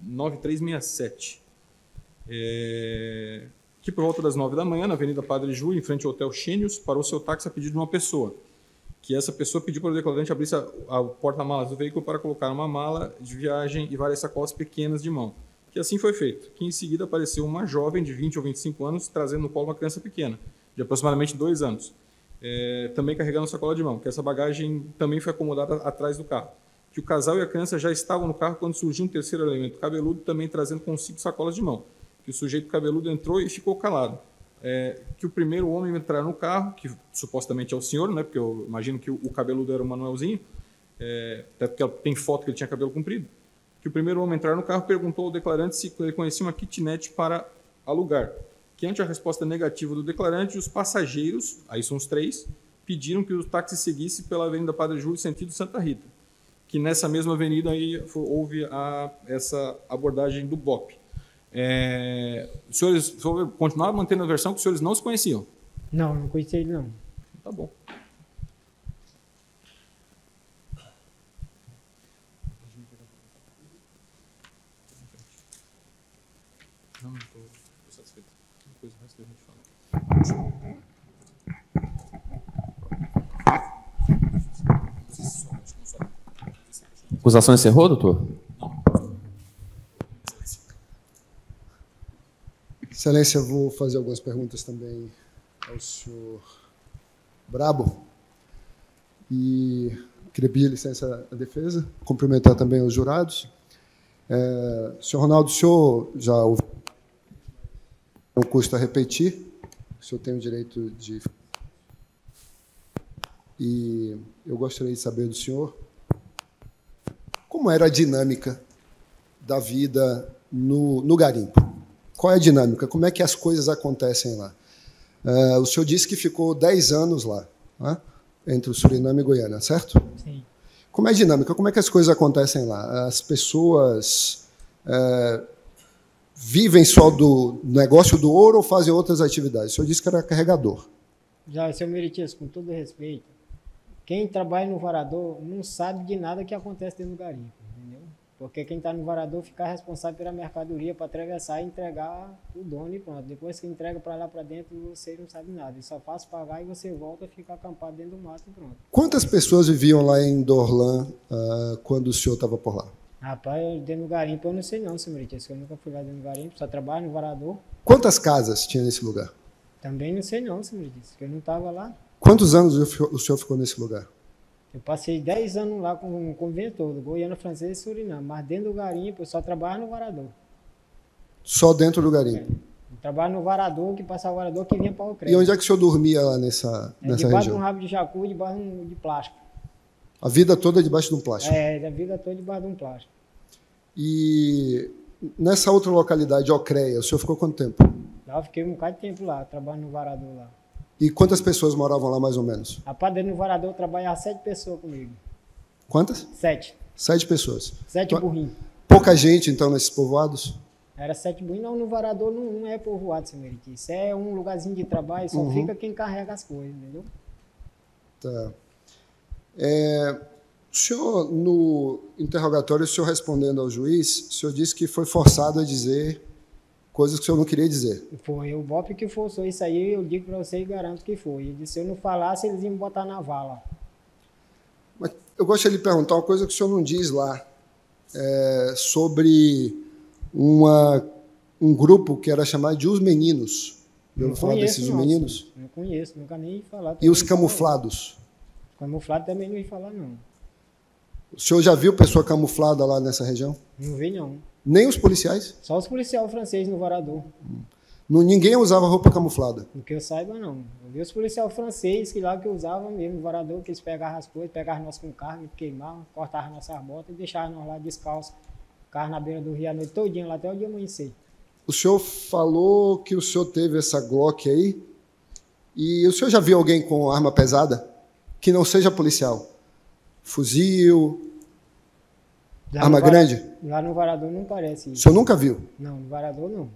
9367. É, que por volta das 9 da manhã, na Avenida Padre Ju, em frente ao Hotel Xênios, parou seu táxi a pedido de uma pessoa que essa pessoa pediu para o declarante abrir a, a porta-malas do veículo para colocar uma mala de viagem e várias sacolas pequenas de mão. Que assim foi feito. Que em seguida apareceu uma jovem de 20 ou 25 anos trazendo no colo uma criança pequena, de aproximadamente dois anos, é, também carregando sacola de mão. Que essa bagagem também foi acomodada atrás do carro. Que o casal e a criança já estavam no carro quando surgiu um terceiro elemento cabeludo, também trazendo consigo sacolas de mão. Que o sujeito cabeludo entrou e ficou calado é, que o primeiro homem entrar no carro, que supostamente é o senhor, né, porque eu imagino que o, o cabeludo era o Manuelzinho, é, até porque tem foto que ele tinha cabelo comprido, que o primeiro homem entrar no carro perguntou ao declarante se ele conhecia uma kitnet para alugar. Que ante a resposta negativa do declarante, os passageiros, aí são os três, pediram que o táxi seguisse pela Avenida Padre Júlio, sentido Santa Rita. Que nessa mesma avenida aí houve a, essa abordagem do BOP. É, os senhores continuaram mantendo a versão que os senhores não se conheciam? Não, não conhecia ele não. Tá bom. Não, estou satisfeito. Depois o resto a gente fala. Acusação encerrou, doutor? Excelência, vou fazer algumas perguntas também ao senhor Brabo. E queria pedir licença à defesa, cumprimentar também os jurados. É, senhor Ronaldo, o senhor já ouviu? Não custa repetir. O senhor tem o direito de. E eu gostaria de saber do senhor como era a dinâmica da vida no, no garimpo. Qual é a dinâmica? Como é que as coisas acontecem lá? Uh, o senhor disse que ficou 10 anos lá, né? entre o Suriname e Goiânia, certo? Sim. Como é a dinâmica? Como é que as coisas acontecem lá? As pessoas uh, vivem só do negócio do ouro ou fazem outras atividades? O senhor disse que era carregador. Já, seu Meritias, com todo respeito, quem trabalha no varador não sabe de nada que acontece dentro do garimpo. Porque quem está no varador fica responsável pela mercadoria para atravessar e entregar o dono e pronto. Depois que entrega para lá para dentro, você não sabe nada. Ele só faz pagar e você volta e fica acampado dentro do mato e pronto. Quantas pessoas viviam lá em Dorlan uh, quando o senhor estava por lá? Rapaz, eu dentro do garimpo eu não sei não, que eu nunca fui lá dentro do garimpo, só trabalho no varador. Quantas casas tinha nesse lugar? Também não sei não, que eu não tava lá. Quantos anos o senhor ficou nesse lugar? Eu passei 10 anos lá com, com o convento todo, Goiânia, Francesa e Suriname, mas dentro do garimpo eu só trabalho no varador. Só dentro do garimpo. Eu trabalho no varador, que passava o varador que vinha para o E crédito. onde é que o senhor dormia lá nessa, É, nessa debaixo de um região? rabo de jacu, debaixo de um- plástico. A vida toda debaixo de um plástico. É, da vida toda debaixo de um plástico. E nessa outra localidade, Ocreia, o senhor ficou quanto tempo? Lá eu fiquei um bocado de tempo lá, trabalhando no varador lá. E quantas pessoas moravam lá mais ou menos? Rapaz, dentro do varador trabalhava sete pessoas comigo. Quantas? Sete. Sete pessoas. Sete Qua- burrinhos. Pouca gente, então, nesses povoados? Era sete burrinhos. Não, no varador não, não é povoado, seu Meriti. Isso é um lugarzinho de trabalho, só Uhum. fica quem carrega as coisas, entendeu? Tá. É, o senhor, no interrogatório, o senhor respondendo ao juiz, o senhor disse que foi forçado a dizer coisas que o senhor não queria dizer. Foi o Bop que forçou isso aí, eu digo pra você e garanto que foi. Disse, se eu não falasse, eles iam me botar na vala. Mas eu gostaria de lhe perguntar uma coisa que o senhor não diz lá, é, sobre uma, um grupo que era chamado de Os Meninos. Já Não falar conheço, desses não, Meninos? Não conheço, nunca nem falar. E os camuflados? Camuflado também não ia falar, não. O senhor já viu pessoa camuflada lá nessa região? Não vi, não. Nem os policiais? Só os policiais franceses no varador. Não, ninguém usava roupa camuflada. No que eu saiba, não. Eu vi os policiais franceses que lá que usavam mesmo no varador, que eles pegavam as coisas, pegavam nós com carne, queimavam, cortavam nossas botas e deixavam nós lá descalços. Carro na beira do rio a noite todinha, lá até o dia amanhecer. O senhor falou que o senhor teve essa Glock aí. E o senhor já viu alguém com arma pesada? Que não seja policial? Fuzil, Lá arma grande? Lá no varador não parece O isso. senhor nunca viu? Não, no varador não.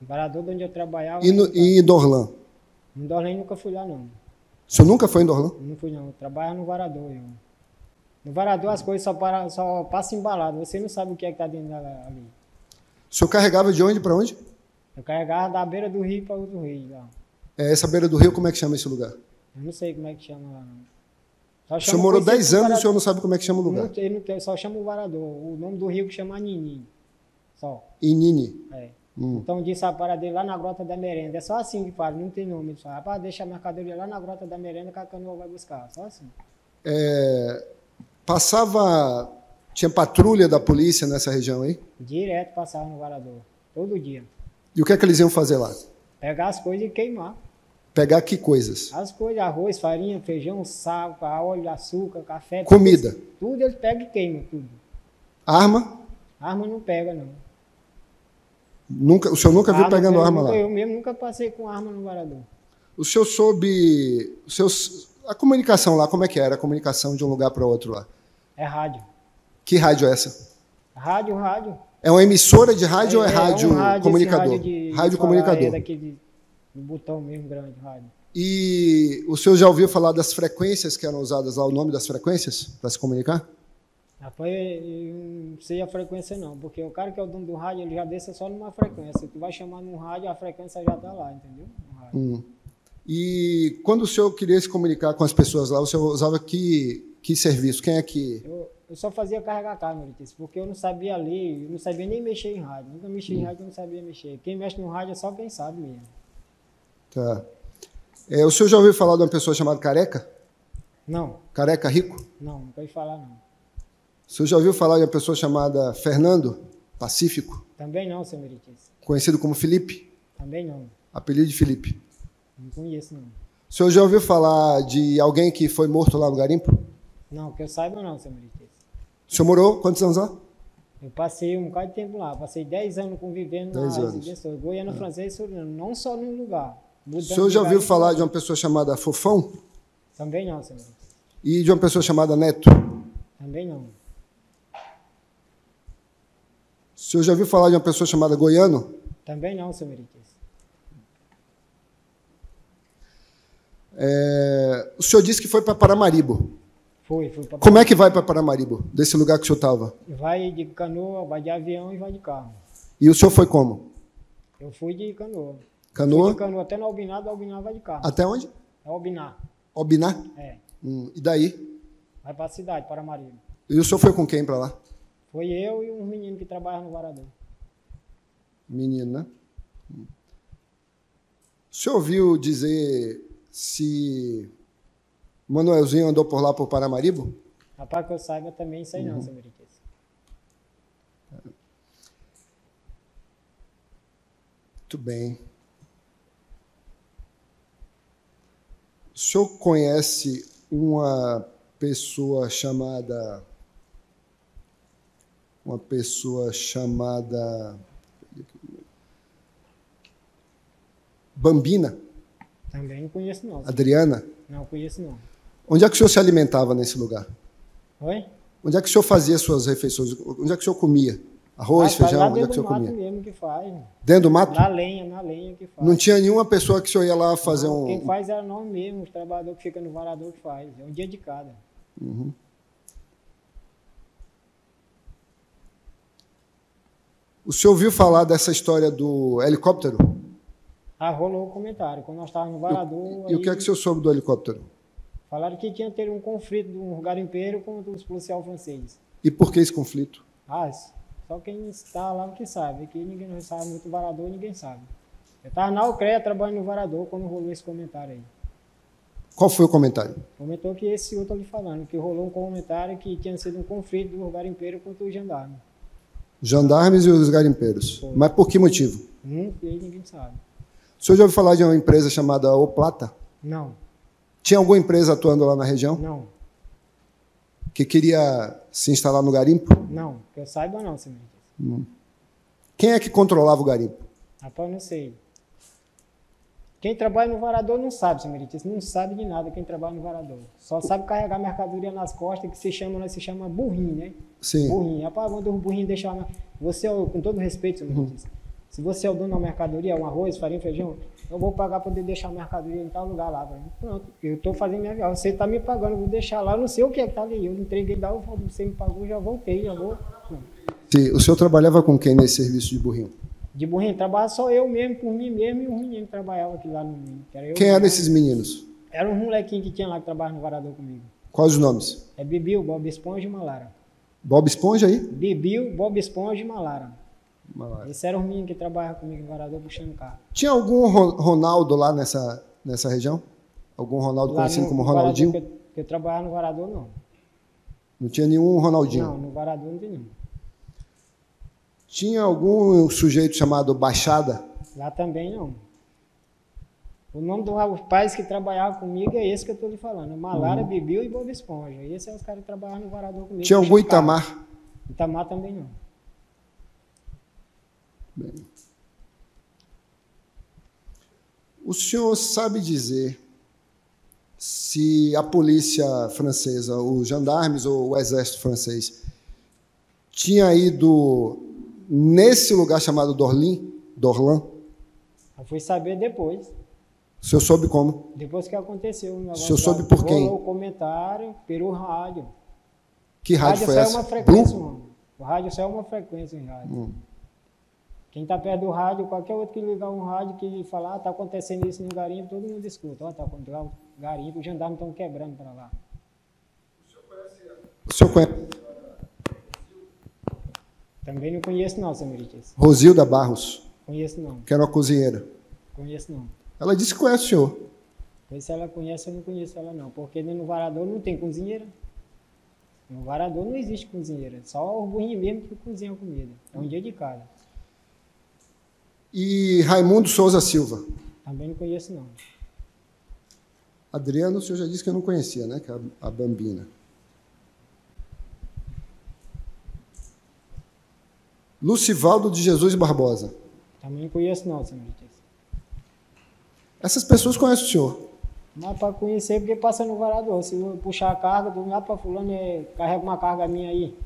No varador de onde eu trabalhava. E, no, e em Dorlan? No Dorlém nunca fui lá, não. O senhor nunca foi em Dorlan? Não fui, não. Eu trabalho no varador. Eu. No varador as coisas só, para, só passam embalado. Você não sabe o que é que tá dentro dela ali. O senhor carregava de onde para onde? Eu carregava da beira do rio para outro rio. Lá. É, essa beira do rio, como é que chama esse lugar? Eu não sei como é que chama lá, não. Só O senhor morou conhecido 10 como anos e o senhor não sabe como é que chama o lugar. Não, tem- não tem, só chama o varador. O nome do rio que chama Nini. Só. Inini. É. Hum. Então disse a parada dele lá na Grota da Merenda. É só assim que fala, não tem nome. Ele fala, rapaz, deixa a mercadoria lá na Grota da Merenda que a canoa vai buscar. Só assim. É, passava. Tinha patrulha da polícia nessa região aí? Direto passava no varador. Todo dia. E o que é que eles iam fazer lá? Pegar as coisas e queimar. Pegar que coisas? As coisas, arroz, farinha, feijão, sal, óleo, açúcar, café. tudo Comida. isso- Tudo eles pegam e queimam, tudo. Arma? Arma não pega, não. Nunca, o senhor nunca viu Arma, pegando eu arma lá? Eu mesmo nunca passei com arma no varador. O senhor soube. O senhor, a comunicação lá, como é que era? A comunicação de um lugar para outro lá? É rádio. Que rádio é essa? Rádio, rádio. É uma emissora de rádio ou é rádio um rádio, comunicador? rádio, de, rádio de falar, comunicador. É daquele do botão mesmo grande, rádio. E o senhor já ouviu falar das frequências que eram usadas lá, o nome das frequências para se comunicar? Rapaz, eu não sei a frequência não, porque o cara que é o dono do rádio, ele já deixa só numa frequência. Tu vai chamar num rádio, a frequência já tá lá, entendeu? No. Hum. E quando o senhor queria se comunicar com as pessoas lá, o senhor usava que, que serviço? Quem é que. Eu, eu só fazia carregar Maurício, porque eu não sabia ler, eu não sabia nem mexer em rádio. Nunca mexi Hum. em rádio, eu não sabia mexer. Quem mexe no rádio é só quem sabe mesmo. Tá. É, o senhor já ouviu falar de uma pessoa chamada Careca? Não, Careca Rico? não, nunca ouvi falar não. O senhor já ouviu falar de uma pessoa chamada Fernando Pacífico, Também não, seu Meritício. conhecido como Felipe? Também não. Apelido de Felipe. Não conheço não. O senhor já ouviu falar de alguém que foi morto lá no garimpo? Não, que eu saiba não, seu Meritício. O senhor morou quantos anos lá? Eu passei um bocado de tempo lá, passei 10 anos convivendo na 10 anos. residência, Goiânia, francês e Suriname, não só num lugar. O senhor já ouviu falar de uma pessoa chamada Fofão Também não, Meritício. e de uma pessoa chamada Neto? Também não. O senhor já ouviu falar de uma pessoa chamada Goiano? Também não, Meritício. É, o senhor disse que foi para Paramaribo. Foi, fui pra... Como é que vai para Paramaribo, desse lugar que o senhor estava? Vai de canoa, vai de avião e vai de carro. E o senhor foi como? Eu fui de canoa. Canoa? de canoa até na Albiná, da Albiná vai de carro. Até onde? É Albiná, Obiná? é. Hum, e daí? Vai pra cidade, para Marido. E o senhor foi com quem para lá? Foi eu e um menino que trabalha no Varador. Menino, né? O senhor ouviu dizer se Manuelzinho andou por lá por Paramaribo? Rapaz, que eu saiba também sei não, seu. Muito bem. O senhor conhece uma pessoa chamada. Uma pessoa chamada. Bambina, Também não conheço não. Adriana. Não conheço não. Onde é que o senhor se alimentava nesse lugar? Oi? Onde é que o senhor fazia suas refeições? Onde é que o senhor comia? Arroz, feijão? Onde é que o dentro do senhor mato comia? mesmo que faz. Dentro do mato? Na lenha, na lenha que faz. Não tinha nenhuma pessoa que o senhor ia lá fazer Não, um. Quem faz é nós mesmo, os trabalhadores que ficam no varador que faz. É um dia de cada. O senhor ouviu falar dessa história do helicóptero? Ah, rolou o comentário. Quando nós estávamos no varador, E o que é que o senhor soube do helicóptero? falaram que tinha ter um conflito de um garimpeiro com os policiais franceses. E por que esse conflito? Ah, só quem está lá que sabe. Aqui ninguém não sabe muito varador, ninguém sabe. Eu estava na Ucrânia trabalhando no varador quando rolou esse comentário aí. Qual foi o comentário? Comentou que esse outro ali falando, que rolou um comentário que tinha sido um conflito do garimpeiro contra o gendarme. Jandarmes e os garimpeiros. Mas por que motivo? Hum, e ninguém sabe. O senhor já ouviu falar de uma empresa chamada O Plata? Não, Tinha alguma empresa atuando lá na região não, que queria se instalar no garimpo? não. Que eu saiba não, senhor. Quem é que controlava o garimpo? Rapaz, não sei. Quem trabalha no varador não sabe, senhor Meritício. Não sabe de nada quem trabalha no varador. Só sabe carregar mercadoria nas costas, que se chama, se chama burrinho, né? Sim. Burrinho. Rapaz, quando o burrinho deixar. na- Você, é com todo respeito, senhor Meritício, se você é o dono da mercadoria, um arroz, farinha, feijão, eu vou pagar para poder deixar a mercadoria em tal lugar lá. mim. Pronto, eu estou fazendo minha viagem. Você está me pagando, eu vou deixar lá, eu não sei o que é que está ali. Eu entreguei lá, você me pagou, já voltei, já vou. Sim. O senhor trabalhava com quem nesse serviço de burrinho? De burrinho, trabalhava só eu mesmo, por mim mesmo, e um menino que trabalhava aqui lá no menino. Era Quem eram esses meninos? Era um molequinho que tinha lá que trabalhava no varador comigo. Quais os nomes? É Bibiu, Bob Esponja e Malara. Bob Esponja aí? Bibiu, Bob Esponja e Malara. Esse era o menino que trabalhava comigo no varador puxando carro. Tinha algum Ro- Ronaldo lá nessa, nessa região? Algum Ronaldo Lá conhecido no- como no varador Ronaldinho? Que eu, que eu trabalhava no varador, não. Não tinha nenhum Ronaldinho. Não, no varador não tem não. Tinha algum sujeito chamado Baixada? Lá também não. O nome dos pais que trabalhavam comigo é esse que eu estou lhe falando. Malara, Bibiu e Bob Esponja. Esses são os caras que trabalhavam no varador comigo. Tinha algum. Itamar? Itamar também não. O senhor sabe dizer se a polícia francesa, os gendarmes ou o exército francês tinha ido nesse lugar chamado Dorlin, Dorlan? Eu fui saber depois. O senhor soube como? Depois que aconteceu o senhor soube por quem? o comentário pelo rádio. Que rádio foi só é essa? uma frequência, Blue? mano. O rádio é uma frequência em rádio. Hum. Quem tá perto do rádio, qualquer outro que ligar um rádio que falar, ah, tá acontecendo isso no garimpo, todo mundo escuta. Ó, tá acontecendo o garimpo, os gendarmes estão quebrando para lá. O senhor conhece Também não conheço não, seu Meritis. Rosilda Barros, Conheço não, que era uma cozinheira. conheço não. Ela disse que conhece o senhor. Pois se ela conhece, eu não conheço ela não. Porque no varador não tem cozinheira. No varador não existe cozinheira. Só o burrinho mesmo que cozinha a comida. É um dia de cada. E Raimundo Souza Silva. Também não conheço não. Adriano, o senhor já disse que eu não conhecia, né? Que é a, a Bambina. Lucivaldo de Jesus Barbosa. Também não conheço não, Meritis. Essas pessoas conhecem o senhor. Mas para conhecer, porque passa no varador. Se eu puxar a carga, do lá para fulano, é, carrega uma carga minha aí.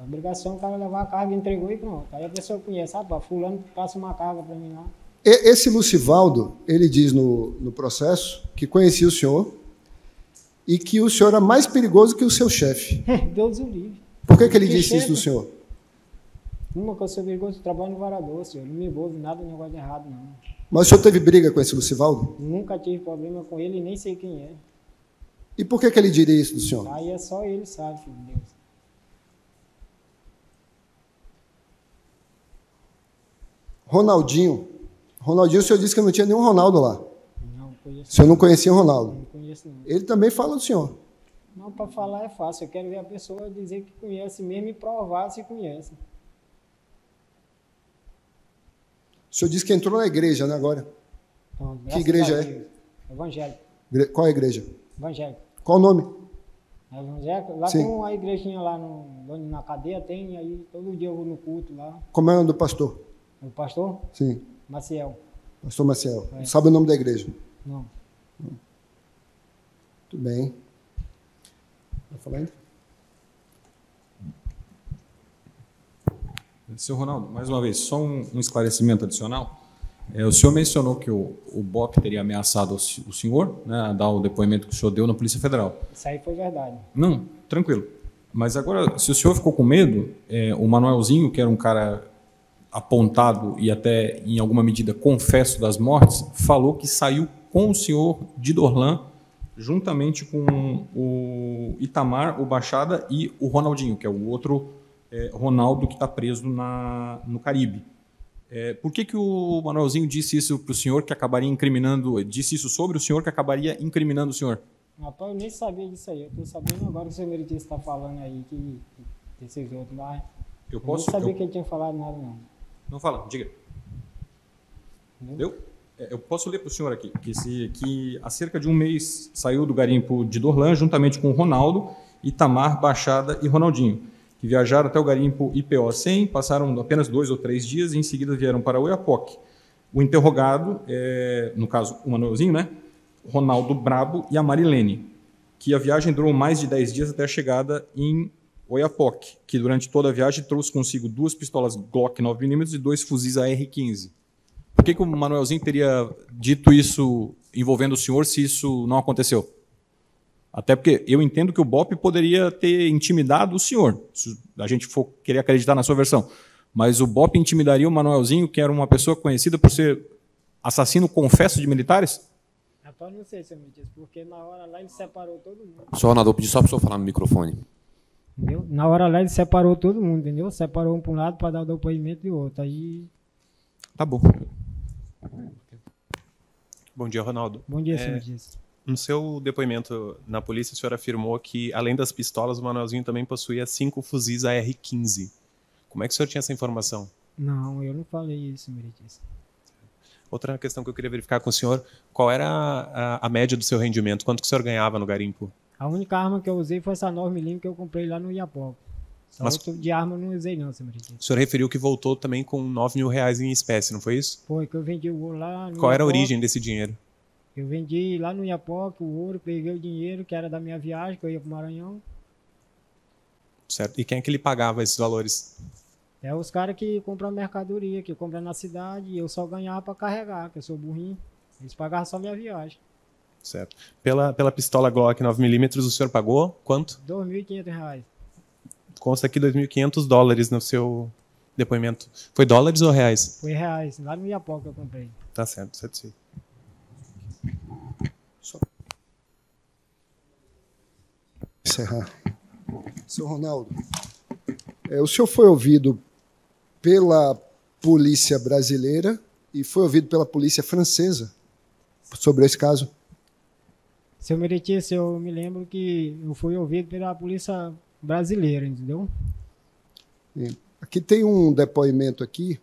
A obrigação é o cara levar a carga, entregou e pronto. Aí a pessoa conhece, ah, pá, fulano passa uma carga para mim lá. E- Esse Lucivaldo, ele diz no, no processo que conhecia o senhor e que o senhor era mais perigoso que o seu chefe. Deus o livre. Por que, que ele Que disse isso do chefe? senhor? Uma que eu sou perigoso, eu trabalho no varador, senhor. Não me envolvo em nada, negócio de errado, não. Mas o senhor teve briga com esse Lucivaldo? Nunca tive problema com ele, nem sei quem é. E por que, que ele diria isso do senhor? Aí é só ele sabe, filho de Deus. Ronaldinho. Ronaldinho, o senhor disse que não tinha nenhum Ronaldo lá. Não conheço. O senhor não conhecia o Ronaldo. Não conheço não. Ele também fala do senhor. Não, para falar é fácil. Eu quero ver a pessoa dizer que conhece mesmo e provar se conhece. O senhor disse que entrou na igreja, né, agora? Então, graças igreja é? Evangélico. Qual é a igreja? Evangélico. Qual o nome? Evangélico. Lá Sim. tem uma igrejinha lá no, na cadeia, tem aí todo dia eu vou no culto lá. Como é o nome do pastor? O pastor Sim, Maciel. pastor Maciel. É. Sabe o nome da igreja? Não. Tudo bem. Vai falar ainda? Senhor Ronaldo, mais uma vez, só um, um esclarecimento adicional. É, o senhor mencionou que o, o BOP teria ameaçado o, o senhor, né, a dar o depoimento que o senhor deu na Polícia Federal. Isso aí foi verdade. Não, tranquilo. Mas agora, se o senhor ficou com medo, é, o Manuelzinho, que era um cara apontado e até em alguma medida confesso das mortes, falou que saiu com o senhor de Dorlan, juntamente com o Itamar, o Baixada e o Ronaldinho, que é o outro é, Ronaldo que está preso na, no Caribe. É, por que, que o Manuelzinho disse isso para o senhor que acabaria incriminando, disse isso sobre o senhor que acabaria incriminando o senhor? Rapaz, eu nem sabia disso aí. Eu tô sabendo agora que o senhor Meritício está falando aí que, que esses outros lá. Eu Eu posso. nem sabia eu- que ele tinha falado nada, não. Não fala, diga. Entendeu? É, Eu posso ler para o senhor aqui que, se, que há cerca de um mês saiu do garimpo de Dorlan, juntamente com Ronaldo, Itamar, Baixada e Ronaldinho, que viajaram até o garimpo IPO 100, passaram apenas dois ou três dias e em seguida vieram para Oiapoque. O interrogado, é, no caso o Manuelzinho, né? Ronaldo Brabo e a Marilene, que a viagem durou mais de 10 dias até a chegada em Oiapoque, que durante toda a viagem trouxe consigo duas pistolas Glock 9mm e dois fuzis AR-15. Por que, que o Manuelzinho teria dito isso envolvendo o senhor se isso não aconteceu? Até porque eu entendo que o BOP poderia ter intimidado o senhor, se a gente for querer acreditar na sua versão. Mas o BOP intimidaria o Manuelzinho, que era uma pessoa conhecida por ser assassino confesso de militares? Rapaz, não sei, senhor Meritício, porque na hora lá ele separou todo mundo. Só, Ronaldo, eu pedi só para o senhor falar no microfone. Entendeu? Na hora lá ele separou todo mundo, entendeu? Separou um para um lado para dar o depoimento e outro. Aí, Tá bom. Bom dia, Ronaldo. bom dia, É, senhor Meritício. No seu depoimento na polícia, o senhor afirmou que, além das pistolas, o Manuelzinho também possuía cinco fuzis AR-15. Como é que o senhor tinha essa informação? Não, eu não falei isso, senhor Meritício. Outra questão que eu queria verificar com o senhor, qual era a, a média do seu rendimento? Quanto que o senhor ganhava no garimpo? A única arma que eu usei foi essa 9mm que eu comprei lá no Iapoca. Só Mas- de arma eu não usei não, senhor Meritício. O senhor referiu que voltou também com 9 mil reais em espécie, não foi isso? Foi que eu vendi o ouro lá no Qual era a origem desse dinheiro? Eu vendi lá no Iapoca o ouro, peguei o dinheiro que era da minha viagem, que eu ia pro Maranhão. Certo? E quem é que lhe pagava esses valores? É os caras que compram mercadoria, que compram na cidade, e eu só ganhava para carregar, que eu sou burrinho. Eles pagavam só minha viagem. Certo. Pela, pela pistola Glock 9mm, o senhor pagou quanto? 2.500 reais. Consta aqui 2.500 dólares no seu depoimento. Foi dólares ou reais? Foi reais, lá no Iapoca que eu comprei. Tá certo, certo sim. encerrar. Seu Ronaldo, é, o senhor foi ouvido pela polícia brasileira e foi ouvido pela polícia francesa sobre esse caso? Seu Meritício, eu me lembro que eu fui ouvido pela polícia brasileira, entendeu? Aqui tem um depoimento aqui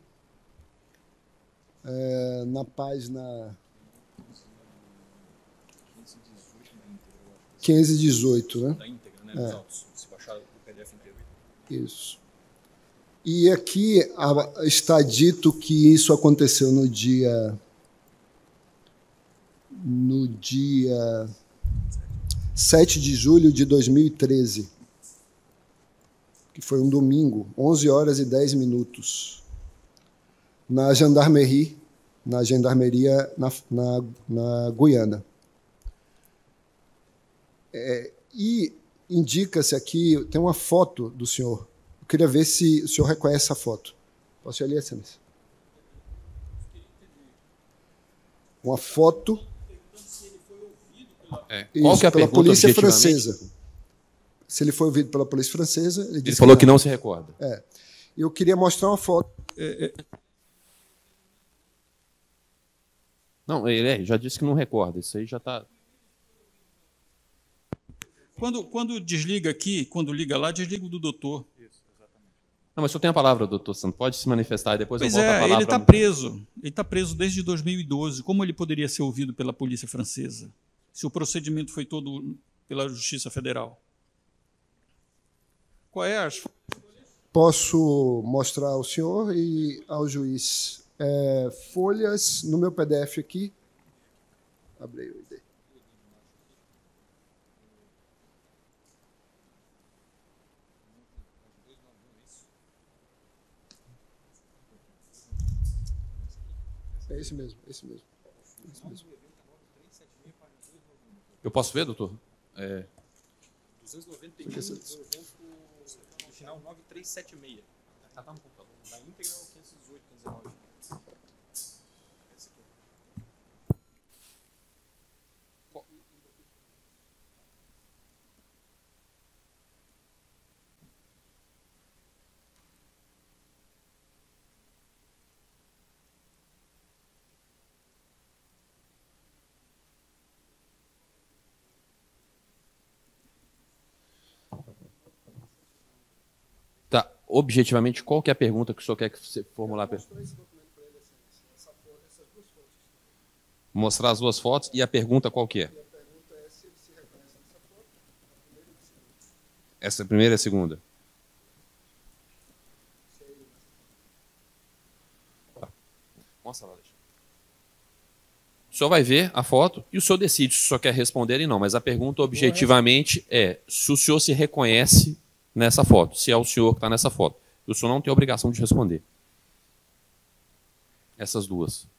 é, na página 15 e 18, né? Da íntegra, né? Dos autos. Se baixar o PDF inteiro. Isso. E aqui a- está dito que isso aconteceu no dia no dia 7 de julho de 2013, que foi um domingo, 11 horas e 10 minutos, na Gendarmerie, na Gendarmeria na, na, na Guiana. É, e indica-se aqui, tem uma foto do senhor. Eu queria ver se o senhor reconhece essa foto. Posso olhar, Excelência? Uma foto É. Qual isso, que é a pela pergunta polícia francesa. Se ele foi ouvido pela polícia francesa, ele, Ele disse falou que não se recorda. Eu queria mostrar uma foto. Não, ele é, já disse que não recorda. Isso aí já está. Quando, quando desliga aqui, quando liga lá, desliga o do doutor. Não, mas o senhor tem a palavra, doutor Santos. Pode se manifestar e depois Pois eu volto a é, palavra. ele está preso. Ele está preso desde 2012. Como ele poderia ser ouvido pela polícia francesa? Se o procedimento foi todo pela Justiça Federal. Qual é as Posso mostrar ao senhor e ao juiz é, folhas no meu PDF aqui. Abre aí o ID. É esse mesmo, esse mesmo. Esse mesmo. Eu posso ver, doutor? É, 291 do evento no final 9376. Tá, tá no computador. Da íntegra ao 518, 519. Objetivamente, qual é a pergunta que o senhor quer que você formular? Mostrar as duas fotos e a pergunta qual que é? Essa primeira e a segunda? Mostra lá. O senhor vai ver a foto e o senhor decide se o senhor quer responder ou não. Mas a pergunta objetivamente é se o senhor se reconhece nessa foto, se é o senhor que está nessa foto. O senhor não tem obrigação de responder. Essas duas.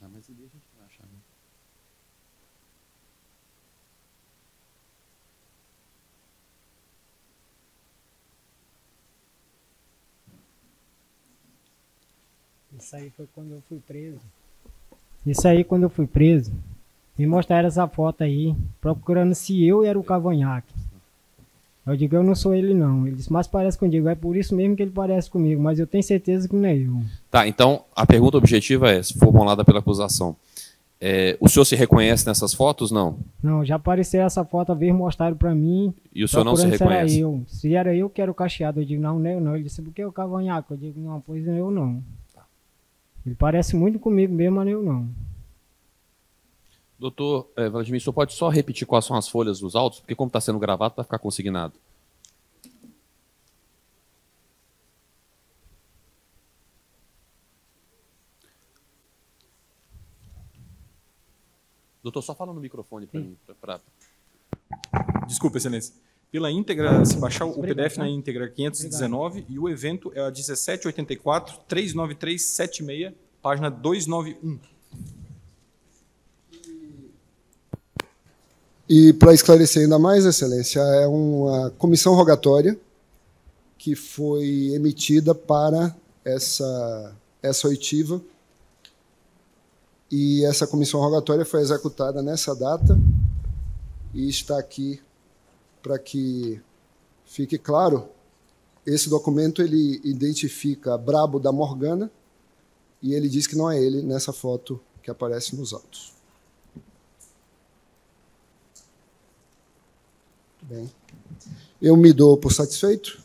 Ah, mas ali a gente vai achar. né? Isso aí foi quando eu fui preso. Isso aí quando eu fui preso. Me mostraram essa foto aí, procurando se eu era o cavanhaque. Eu digo, eu não sou ele não. Ele disse, mas parece comigo. É por isso mesmo que ele parece comigo, mas eu tenho certeza que não é eu. Tá, então a pergunta objetiva é, se formulada pela acusação, é, o senhor se reconhece nessas fotos? Não. Não, já apareceu essa foto, a vez mostraram pra mim. E o senhor não se procurando se era reconhece? eu. Se era eu que era o cacheado, eu digo, não, não é eu não. Ele disse, por que o cavanhaque? Eu digo, não, pois eu não. Ele parece muito comigo mesmo, mas eu não. Doutor eh, Vladimir, o senhor pode só repetir quais são as folhas dos autos? Porque como está sendo gravado, vai ficar consignado. Doutor, só fala no microfone para mim. pra- pra- Desculpa, excelência. Pela íntegra, se baixar o Obrigado, PDF tá? na íntegra 519 e o evento é a 1784 39376, página 291. E para esclarecer ainda mais, Excelência, é uma comissão rogatória que foi emitida para essa, essa oitiva. E essa comissão rogatória foi executada nessa data e está aqui para que fique claro. Esse documento ele identifica Brabo da Morgana e ele diz que não é ele nessa foto que aparece nos autos. Bem, eu me dou por satisfeito.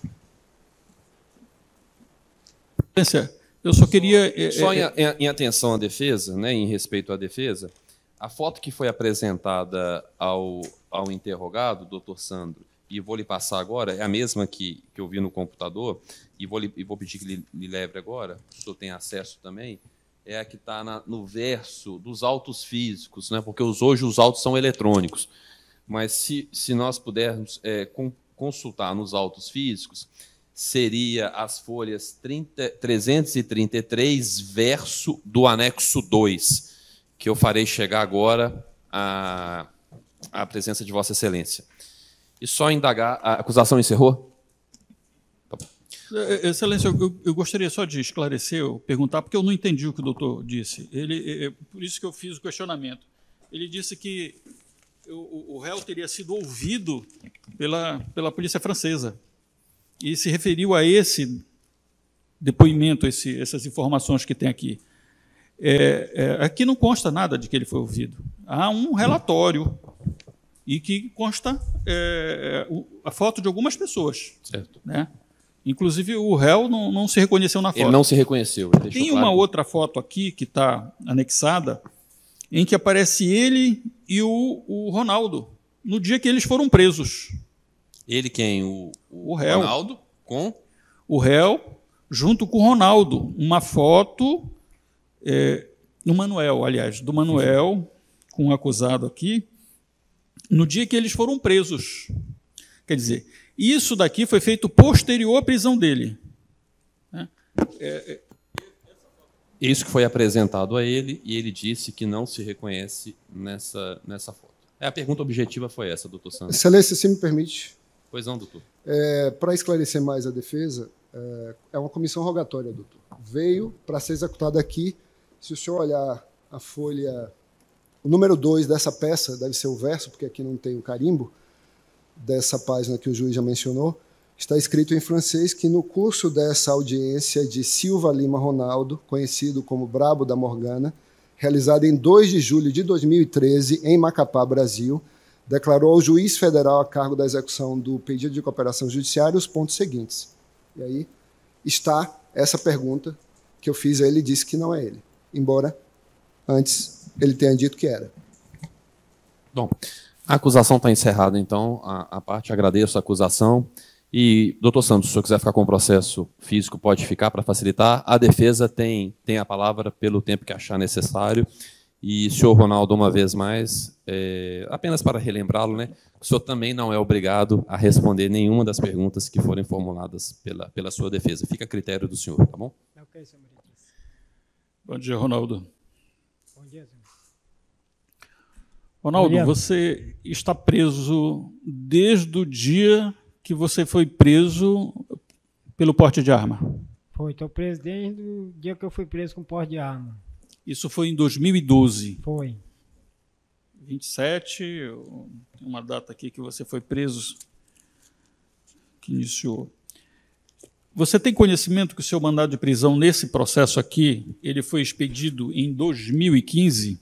Excelência, eu só queria. é, Só em, é, em- em atenção à defesa, né, em respeito à defesa, a foto que foi apresentada ao, ao interrogado, doutor Sandro, e vou lhe passar agora, é a mesma que, que eu vi no computador, e vou, lhe- e vou pedir que lhe, lhe leve agora, o senhor tem acesso também, é a que está no verso dos autos físicos, né, porque os, hoje os autos são eletrônicos. Mas se, se nós pudermos é, con- consultar nos autos físicos, seria as folhas 30, 333, verso do anexo 2, que eu farei chegar agora à, à presença de Vossa Excelência. E só indagar, a acusação encerrou? É, Excelência, eu, eu- gostaria só de esclarecer, perguntar, porque eu não entendi o que o doutor disse. Ele, é, é por isso que eu fiz o questionamento. Ele disse que o- o réu teria sido ouvido pela, pela polícia francesa. E se referiu a esse depoimento, esse, essas informações que tem aqui. É, é, aqui não consta nada de que ele foi ouvido. Há um relatório e que consta é, a foto de algumas pessoas. Certo. Né? Inclusive, o réu não, não se reconheceu na foto. Ele não se reconheceu. Tem uma outra foto aqui que está anexada, em que aparece ele e o, o Ronaldo, no dia que eles foram presos. Ele quem? O, O réu. Ronaldo com... O réu, junto com o Ronaldo. Uma foto é, do Manuel, aliás, do Manuel, com o acusado aqui, no dia que eles foram presos. Quer dizer, isso daqui foi feito posterior à prisão dele. Isso que foi apresentado a ele e ele disse que não se reconhece nessa, nessa foto. É, a pergunta objetiva foi essa, doutor Santos. Excelência, se me permite, Pois não, doutor. é, para esclarecer mais a defesa, é, é uma comissão rogatória, doutor. Veio para ser executada aqui. Se o senhor olhar a folha, o número 2 dessa peça, deve ser o verso, porque aqui não tem o carimbo, dessa página que o juiz já mencionou, está escrito em francês que no curso dessa audiência de Silva Lima Ronaldo, conhecido como Brabo da Morgana, realizada em 2 de julho de 2013 em Macapá, Brasil, declarou ao juiz federal a cargo da execução do pedido de cooperação judiciária os pontos seguintes. E aí está essa pergunta que eu fiz a ele e disse que não é ele, embora antes ele tenha dito que era. Bom, a acusação está encerrada, então, a, a parte, agradeço a acusação. E, doutor Santos, se o senhor quiser ficar com o processo físico, pode ficar para facilitar. A defesa tem, tem a palavra pelo tempo que achar necessário. E, senhor Ronaldo, uma vez mais, é, apenas para relembrá-lo, né, o senhor também não é obrigado a responder nenhuma das perguntas que forem formuladas pela, pela sua defesa. Fica a critério do senhor, tá bom? Ok, senhor. Bom dia, Ronaldo. Bom dia, senhor. Ronaldo, você está preso desde o dia que você foi preso pelo porte de arma. Foi, estou preso desde o dia que eu fui preso com porte de arma. Isso foi em 2012. Foi. 27, eu- tem uma data aqui que você foi preso, que iniciou. Você tem conhecimento que o seu mandado de prisão nesse processo aqui, ele foi expedido em 2015,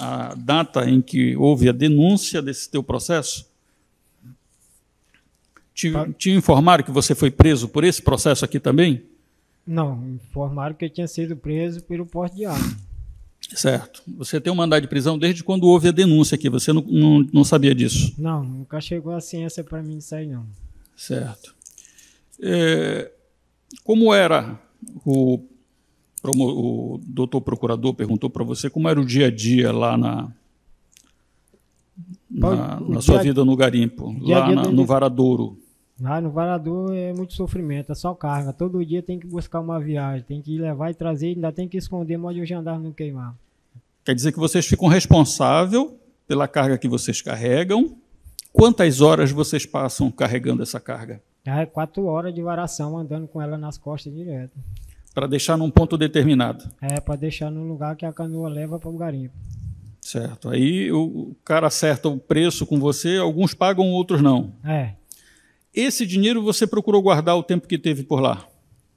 a data em que houve a denúncia desse teu processo? Te, te informaram que você foi preso por esse processo aqui também? Não, informaram que eu tinha sido preso pelo porte de arma. Certo. Você tem um mandado de prisão desde quando houve a denúncia aqui, você não, não, não sabia disso? Não, nunca chegou a ciência para mim disso aí, não. Certo. É, como era o, o doutor procurador perguntou para você como era o dia a dia lá na na, na sua dia- vida no garimpo, lá na- no Varadouro. Lá no Varador é muito sofrimento, é só carga. Todo dia tem que buscar uma viagem, tem que levar e trazer, ainda tem que esconder, onde o jandarma não queimar. Quer dizer que vocês ficam responsáveis pela carga que vocês carregam. Quantas horas vocês passam carregando essa carga? É quatro horas de varação andando com ela nas costas direto. Para deixar num ponto determinado. É, para deixar no lugar que a canoa leva para o garimpo. Certo. Aí o o cara acerta o preço com você, alguns pagam, outros não. É. Esse dinheiro você procurou guardar o tempo que teve por lá?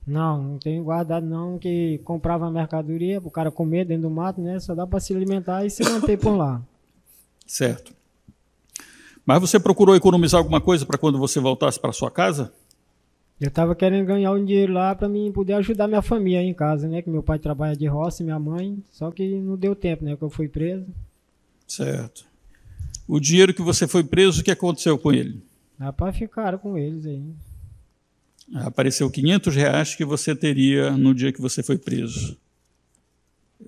Não, não tenho guardado não, que comprava mercadoria pro cara comer dentro do mato, né? Só dá para se alimentar e se manter por lá. Certo. Mas você procurou economizar alguma coisa para quando você voltasse para sua casa? Eu tava querendo ganhar um dinheiro lá para mim poder ajudar minha família aí em casa, né? Que meu pai trabalha de roça e minha mãe, só que não deu tempo, né? Que eu fui preso. Certo. O dinheiro que você foi preso, o que aconteceu com ele? Rapaz, ficaram com eles aí. Apareceu 500 reais que você teria no dia que você foi preso.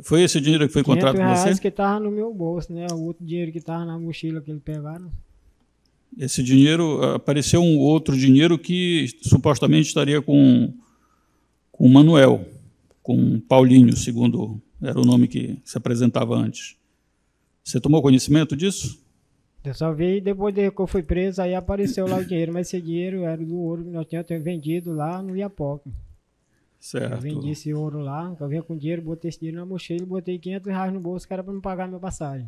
Foi esse o dinheiro que foi 500 encontrado com reais você? que tava no meu bolso, né? O outro dinheiro que tava na mochila que eles pegaram. Esse dinheiro, apareceu um outro dinheiro que supostamente estaria com, com o Manuel, com Paulinho, segundo era o nome que se apresentava antes. Você tomou conhecimento disso? Eu só vi depois de que eu fui preso, aí apareceu lá o dinheiro, mas esse dinheiro era do ouro que nós tínhamos vendido lá no Iapoca. Eu Certo. vendi esse ouro lá, eu vinha com dinheiro, botei esse dinheiro na mochila e botei 500 reais no bolso, que era para me pagar minha passagem.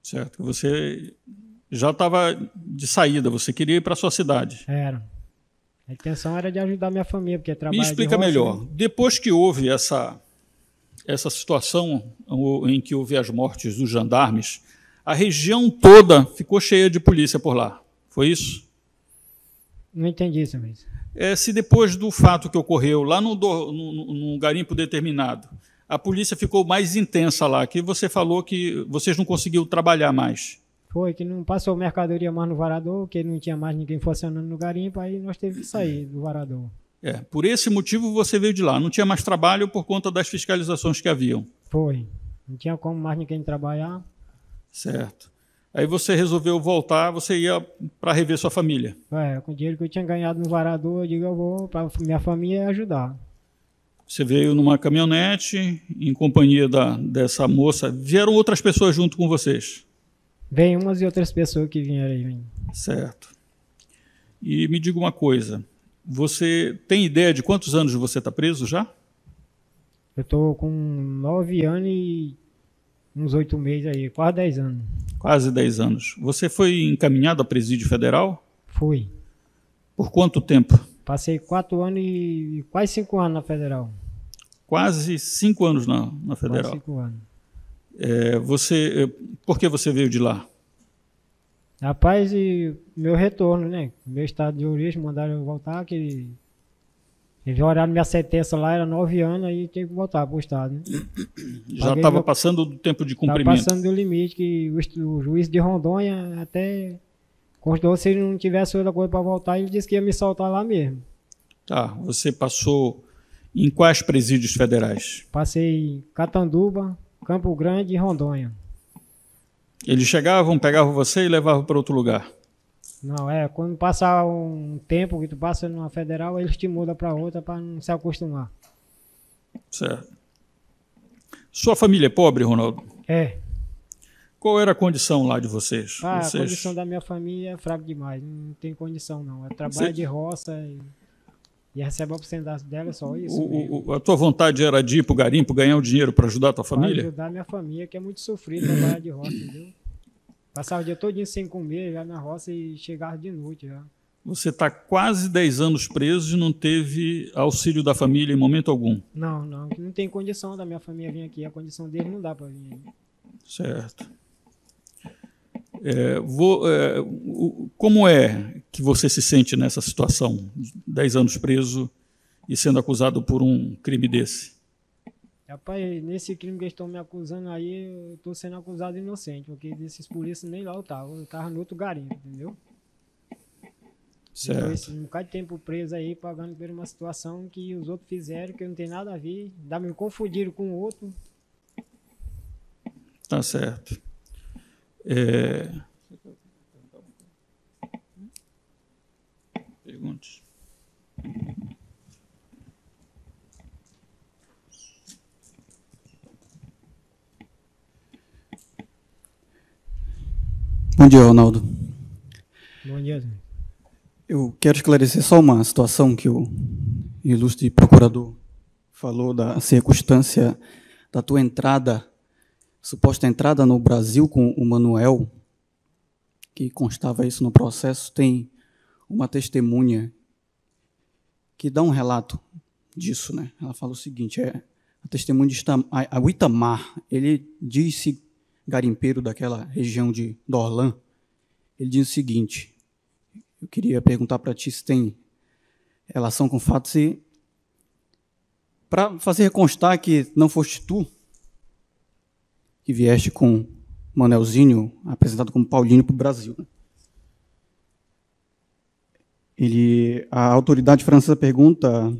Certo. Você já estava de saída, você queria ir para a sua cidade. Era. A intenção era de ajudar minha família, porque trabalha Me explica de roça, melhor. né? Depois que houve essa, essa situação em que houve as mortes dos jandarmes, a região toda ficou cheia de polícia por lá. Foi isso? Não entendi isso mesmo. É, se depois do fato que ocorreu lá num garimpo determinado, a polícia ficou mais intensa lá, que você falou que vocês não conseguiam trabalhar mais. Foi que não passou mercadoria mais no varador, que não tinha mais ninguém funcionando no garimpo, aí nós teve que sair do varador. É, por esse motivo você veio de lá. Não tinha mais trabalho por conta das fiscalizações que haviam. Foi. Não tinha como mais ninguém trabalhar. Certo. Aí você resolveu voltar, você ia para rever sua família. É, com o dinheiro que eu tinha ganhado no varador, eu digo, eu vou para minha família ajudar. Você veio numa caminhonete em companhia da, dessa moça. Vieram outras pessoas junto com vocês. Vem umas e outras pessoas que vieram aí. vem. Certo. E me diga uma coisa. Você tem ideia de quantos anos você está preso já? Eu tô com nove anos e uns oito meses aí, quase dez anos. Quase 10 anos. Você foi encaminhado a presídio federal? Fui. Por quanto tempo? Passei quatro anos e quase cinco anos na federal. Quase cinco anos na, na Quase federal. cinco anos. É, você, é, por que você veio de lá? Rapaz, e meu retorno, né? Meu estado de origem, mandaram eu voltar, que eles olharam minha sentença lá, era nove anos, aí tinha que voltar pro estado, né? Já estava passando do tempo de cumprimento. passando do limite, que o, o juiz de Rondônia até considerou se ele não tivesse outra coisa para voltar, ele disse que ia me soltar lá mesmo. Tá, você passou em quais presídios federais? Passei em Catanduba, Campo Grande e Rondônia. Eles chegavam, pegavam você e levavam para outro lugar. Não, é, quando passar um tempo que tu passa numa federal, eles te mudam para outra para não se acostumar. Certo. Sua família é pobre, Ronaldo? É, Qual era a condição lá de vocês? ah, a vocês... condição da minha família é fraca demais, não tem condição não. É trabalho Você- de roça e, e recebe a porcentagem dela, só isso. O- mesmo. o- a tua vontade era de ir para o garimpo, ganhar o dinheiro para ajudar a tua Pra família? ajudar minha família, que é muito sofrido trabalhar de roça, entendeu? Passava o dia todinho sem comer, já na roça e chegava de noite já. Você está quase 10 anos preso e não teve auxílio da família em momento algum. Não, não, não tem condição da minha família vir aqui. A condição deles não dá pra vir. Certo. É, vou- é, o- como é que você se sente nessa situação? 10 anos preso e sendo acusado por um crime desse? Rapaz, nesse crime que eles estão me acusando aí, eu tô sendo acusado inocente, porque desses polícias nem lá eu tava. Eu tava no outro garimpo, entendeu? Então, Certo. esse um bocado de tempo preso aí, pagando por uma situação que os outros fizeram, que não tem nada a ver. Ainda me confundiram com o outro. Tá certo. É... Perguntas. Bom dia, Ronaldo. Bom dia. Eu quero esclarecer só uma situação que o ilustre procurador falou da circunstância da tua entrada, suposta entrada no Brasil com o Manuel, que constava isso no processo, tem uma testemunha que dá um relato disso, né? Ela fala o seguinte, é a testemunha de Istam- a- Itamar, ele disse garimpeiro daquela região de Dorlan, ele diz o seguinte: eu queria perguntar para ti se tem relação com o fato se para fazer constar que não foste tu que vieste com Manelzinho apresentado como Paulinho para o Brasil. né? Ele, a autoridade francesa pergunta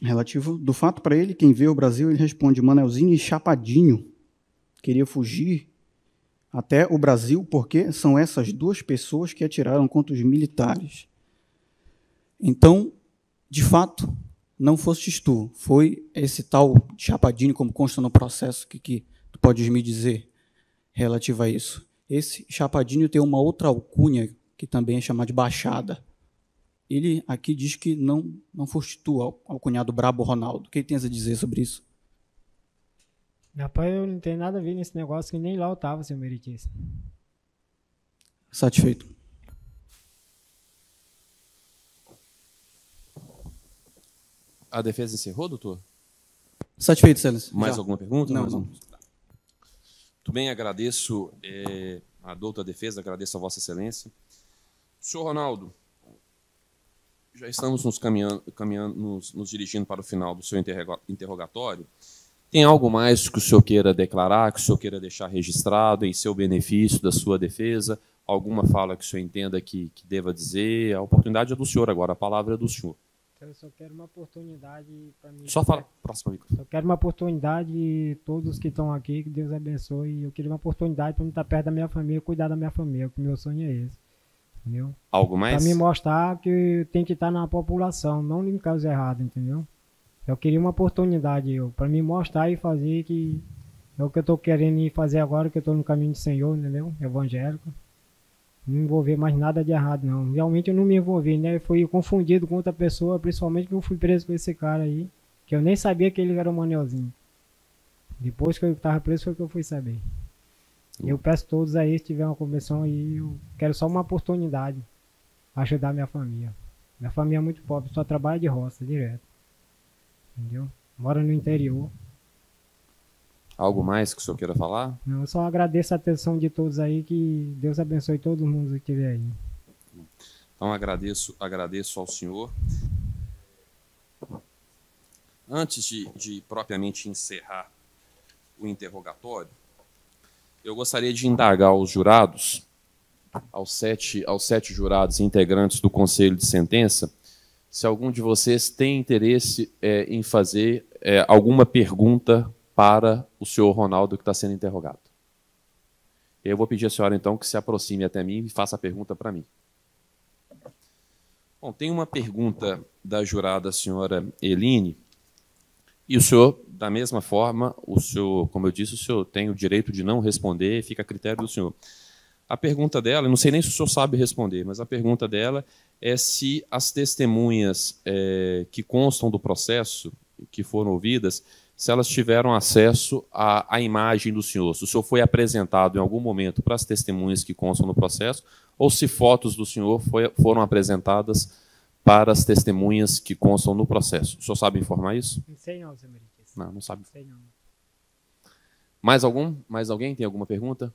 relativo do fato para ele, quem vê o Brasil, ele responde Manelzinho e Chapadinho queria fugir até o Brasil, porque são essas duas pessoas que atiraram contra os militares. Então, de fato, não fostes tu, foi esse tal Chapadinho, como consta no processo, que, que podes me dizer relativa a isso? Esse Chapadinho tem uma outra alcunha que também é chamada de Baixada. Ele aqui diz que não não forstitua ao cunhado brabo Ronaldo. O que ele tem a dizer sobre isso? Rapaz, eu não tenho nada a ver nesse negócio que nem lá eu tava, seu meritista. Satisfeito. A defesa encerrou, doutor? Satisfeito, Celso. Mais Já. alguma pergunta? Não, Mais não. Um... Bem, agradeço eh, a douta defesa, agradeço a Vossa Excelência. Senhor Ronaldo, já estamos nos caminhando, caminhando nos, nos dirigindo para o final do seu interroga- interrogatório. Tem algo mais que o senhor queira declarar, que o senhor queira deixar registrado em seu benefício, da sua defesa? Alguma fala que o senhor entenda que, que deva dizer? A oportunidade é do senhor agora, a palavra é do senhor. Eu só quero uma oportunidade para mim. Só fala. Próximo microfone. Só quero uma oportunidade, todos que estão aqui, que Deus abençoe. Eu queria uma oportunidade para me estar perto da minha família, cuidar da minha família, que o meu sonho é esse. Entendeu? Algo mais? Para me mostrar que tem que estar na população, não em caso errado, entendeu? Eu queria uma oportunidade, eu, para me mostrar e fazer que é o que eu estou querendo ir fazer agora, que eu estou no caminho do Senhor, entendeu? Evangélico. Não me envolver mais nada de errado, não. Realmente eu não me envolvi, né? Eu fui confundido com outra pessoa, principalmente que eu fui preso com esse cara aí, que eu nem sabia que ele era o Manelzinho. Depois que eu estava preso foi que eu fui saber. E eu peço a todos aí, se tiver uma convenção aí, eu quero só uma oportunidade pra ajudar minha família. Minha família é muito pobre, só trabalha de roça, direto. Entendeu? Mora no interior. Algo mais que o senhor queira falar? Não, Eu só agradeço a atenção de todos aí, que Deus abençoe todo mundo que estiver aí. Então agradeço, agradeço ao senhor. Antes de, de propriamente encerrar o interrogatório, eu gostaria de indagar aos jurados, aos sete, aos sete jurados integrantes do Conselho de Sentença, se algum de vocês tem interesse é, em fazer é, alguma pergunta para o senhor Ronaldo que está sendo interrogado. Eu vou pedir à senhora, então, que se aproxime até mim e faça a pergunta para mim. Bom, tem uma pergunta da jurada senhora Eline, e o senhor, da mesma forma, o senhor, como eu disse, o senhor tem o direito de não responder, fica a critério do senhor. A pergunta dela, não sei nem se o senhor sabe responder, mas a pergunta dela é se as testemunhas eh, que constam do processo, que foram ouvidas, se elas tiveram acesso à, à imagem do senhor, se o senhor foi apresentado em algum momento para as testemunhas que constam no processo, ou se fotos do senhor foi- foram apresentadas para as testemunhas que constam no processo. O senhor sabe informar isso? Não sei não, Meritíssimo. Não, não sabe. Sei não. Mais algum? Mais alguém tem alguma pergunta?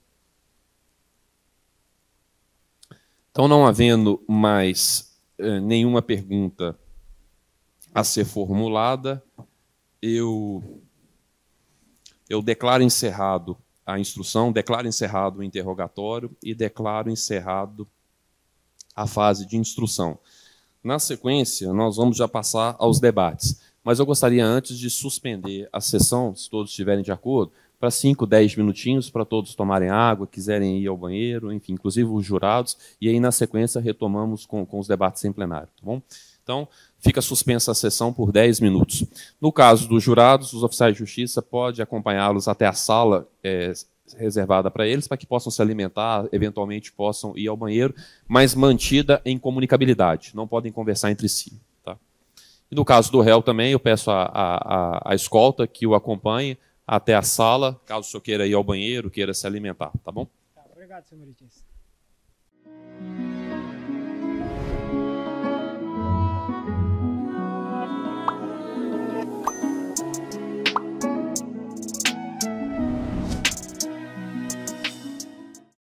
Então, não havendo mais eh, nenhuma pergunta a ser formulada, eu eu declaro encerrado a instrução, declaro encerrado o interrogatório e declaro encerrado a fase de instrução. Na sequência, nós vamos já passar aos debates. Mas eu gostaria antes de suspender a sessão, se todos estiverem de acordo, para 5, 10 minutinhos, para todos tomarem água, quiserem ir ao banheiro, enfim, inclusive os jurados, e aí na sequência retomamos com, com os debates em plenário, tá bom? Então, fica suspensa a sessão por 10 minutos. No caso dos jurados, os oficiais de justiça podem acompanhá-los até a sala eh, reservada para eles, para que possam se alimentar, eventualmente possam ir ao banheiro, mas mantida em comunicabilidade, não podem conversar entre si. Tá? E no caso do réu também, eu peço a, a, a, a escolta que o acompanhe até a sala, caso o senhor queira ir ao banheiro, queira se alimentar, tá bom? Tá, obrigado, seu Meritíssimo.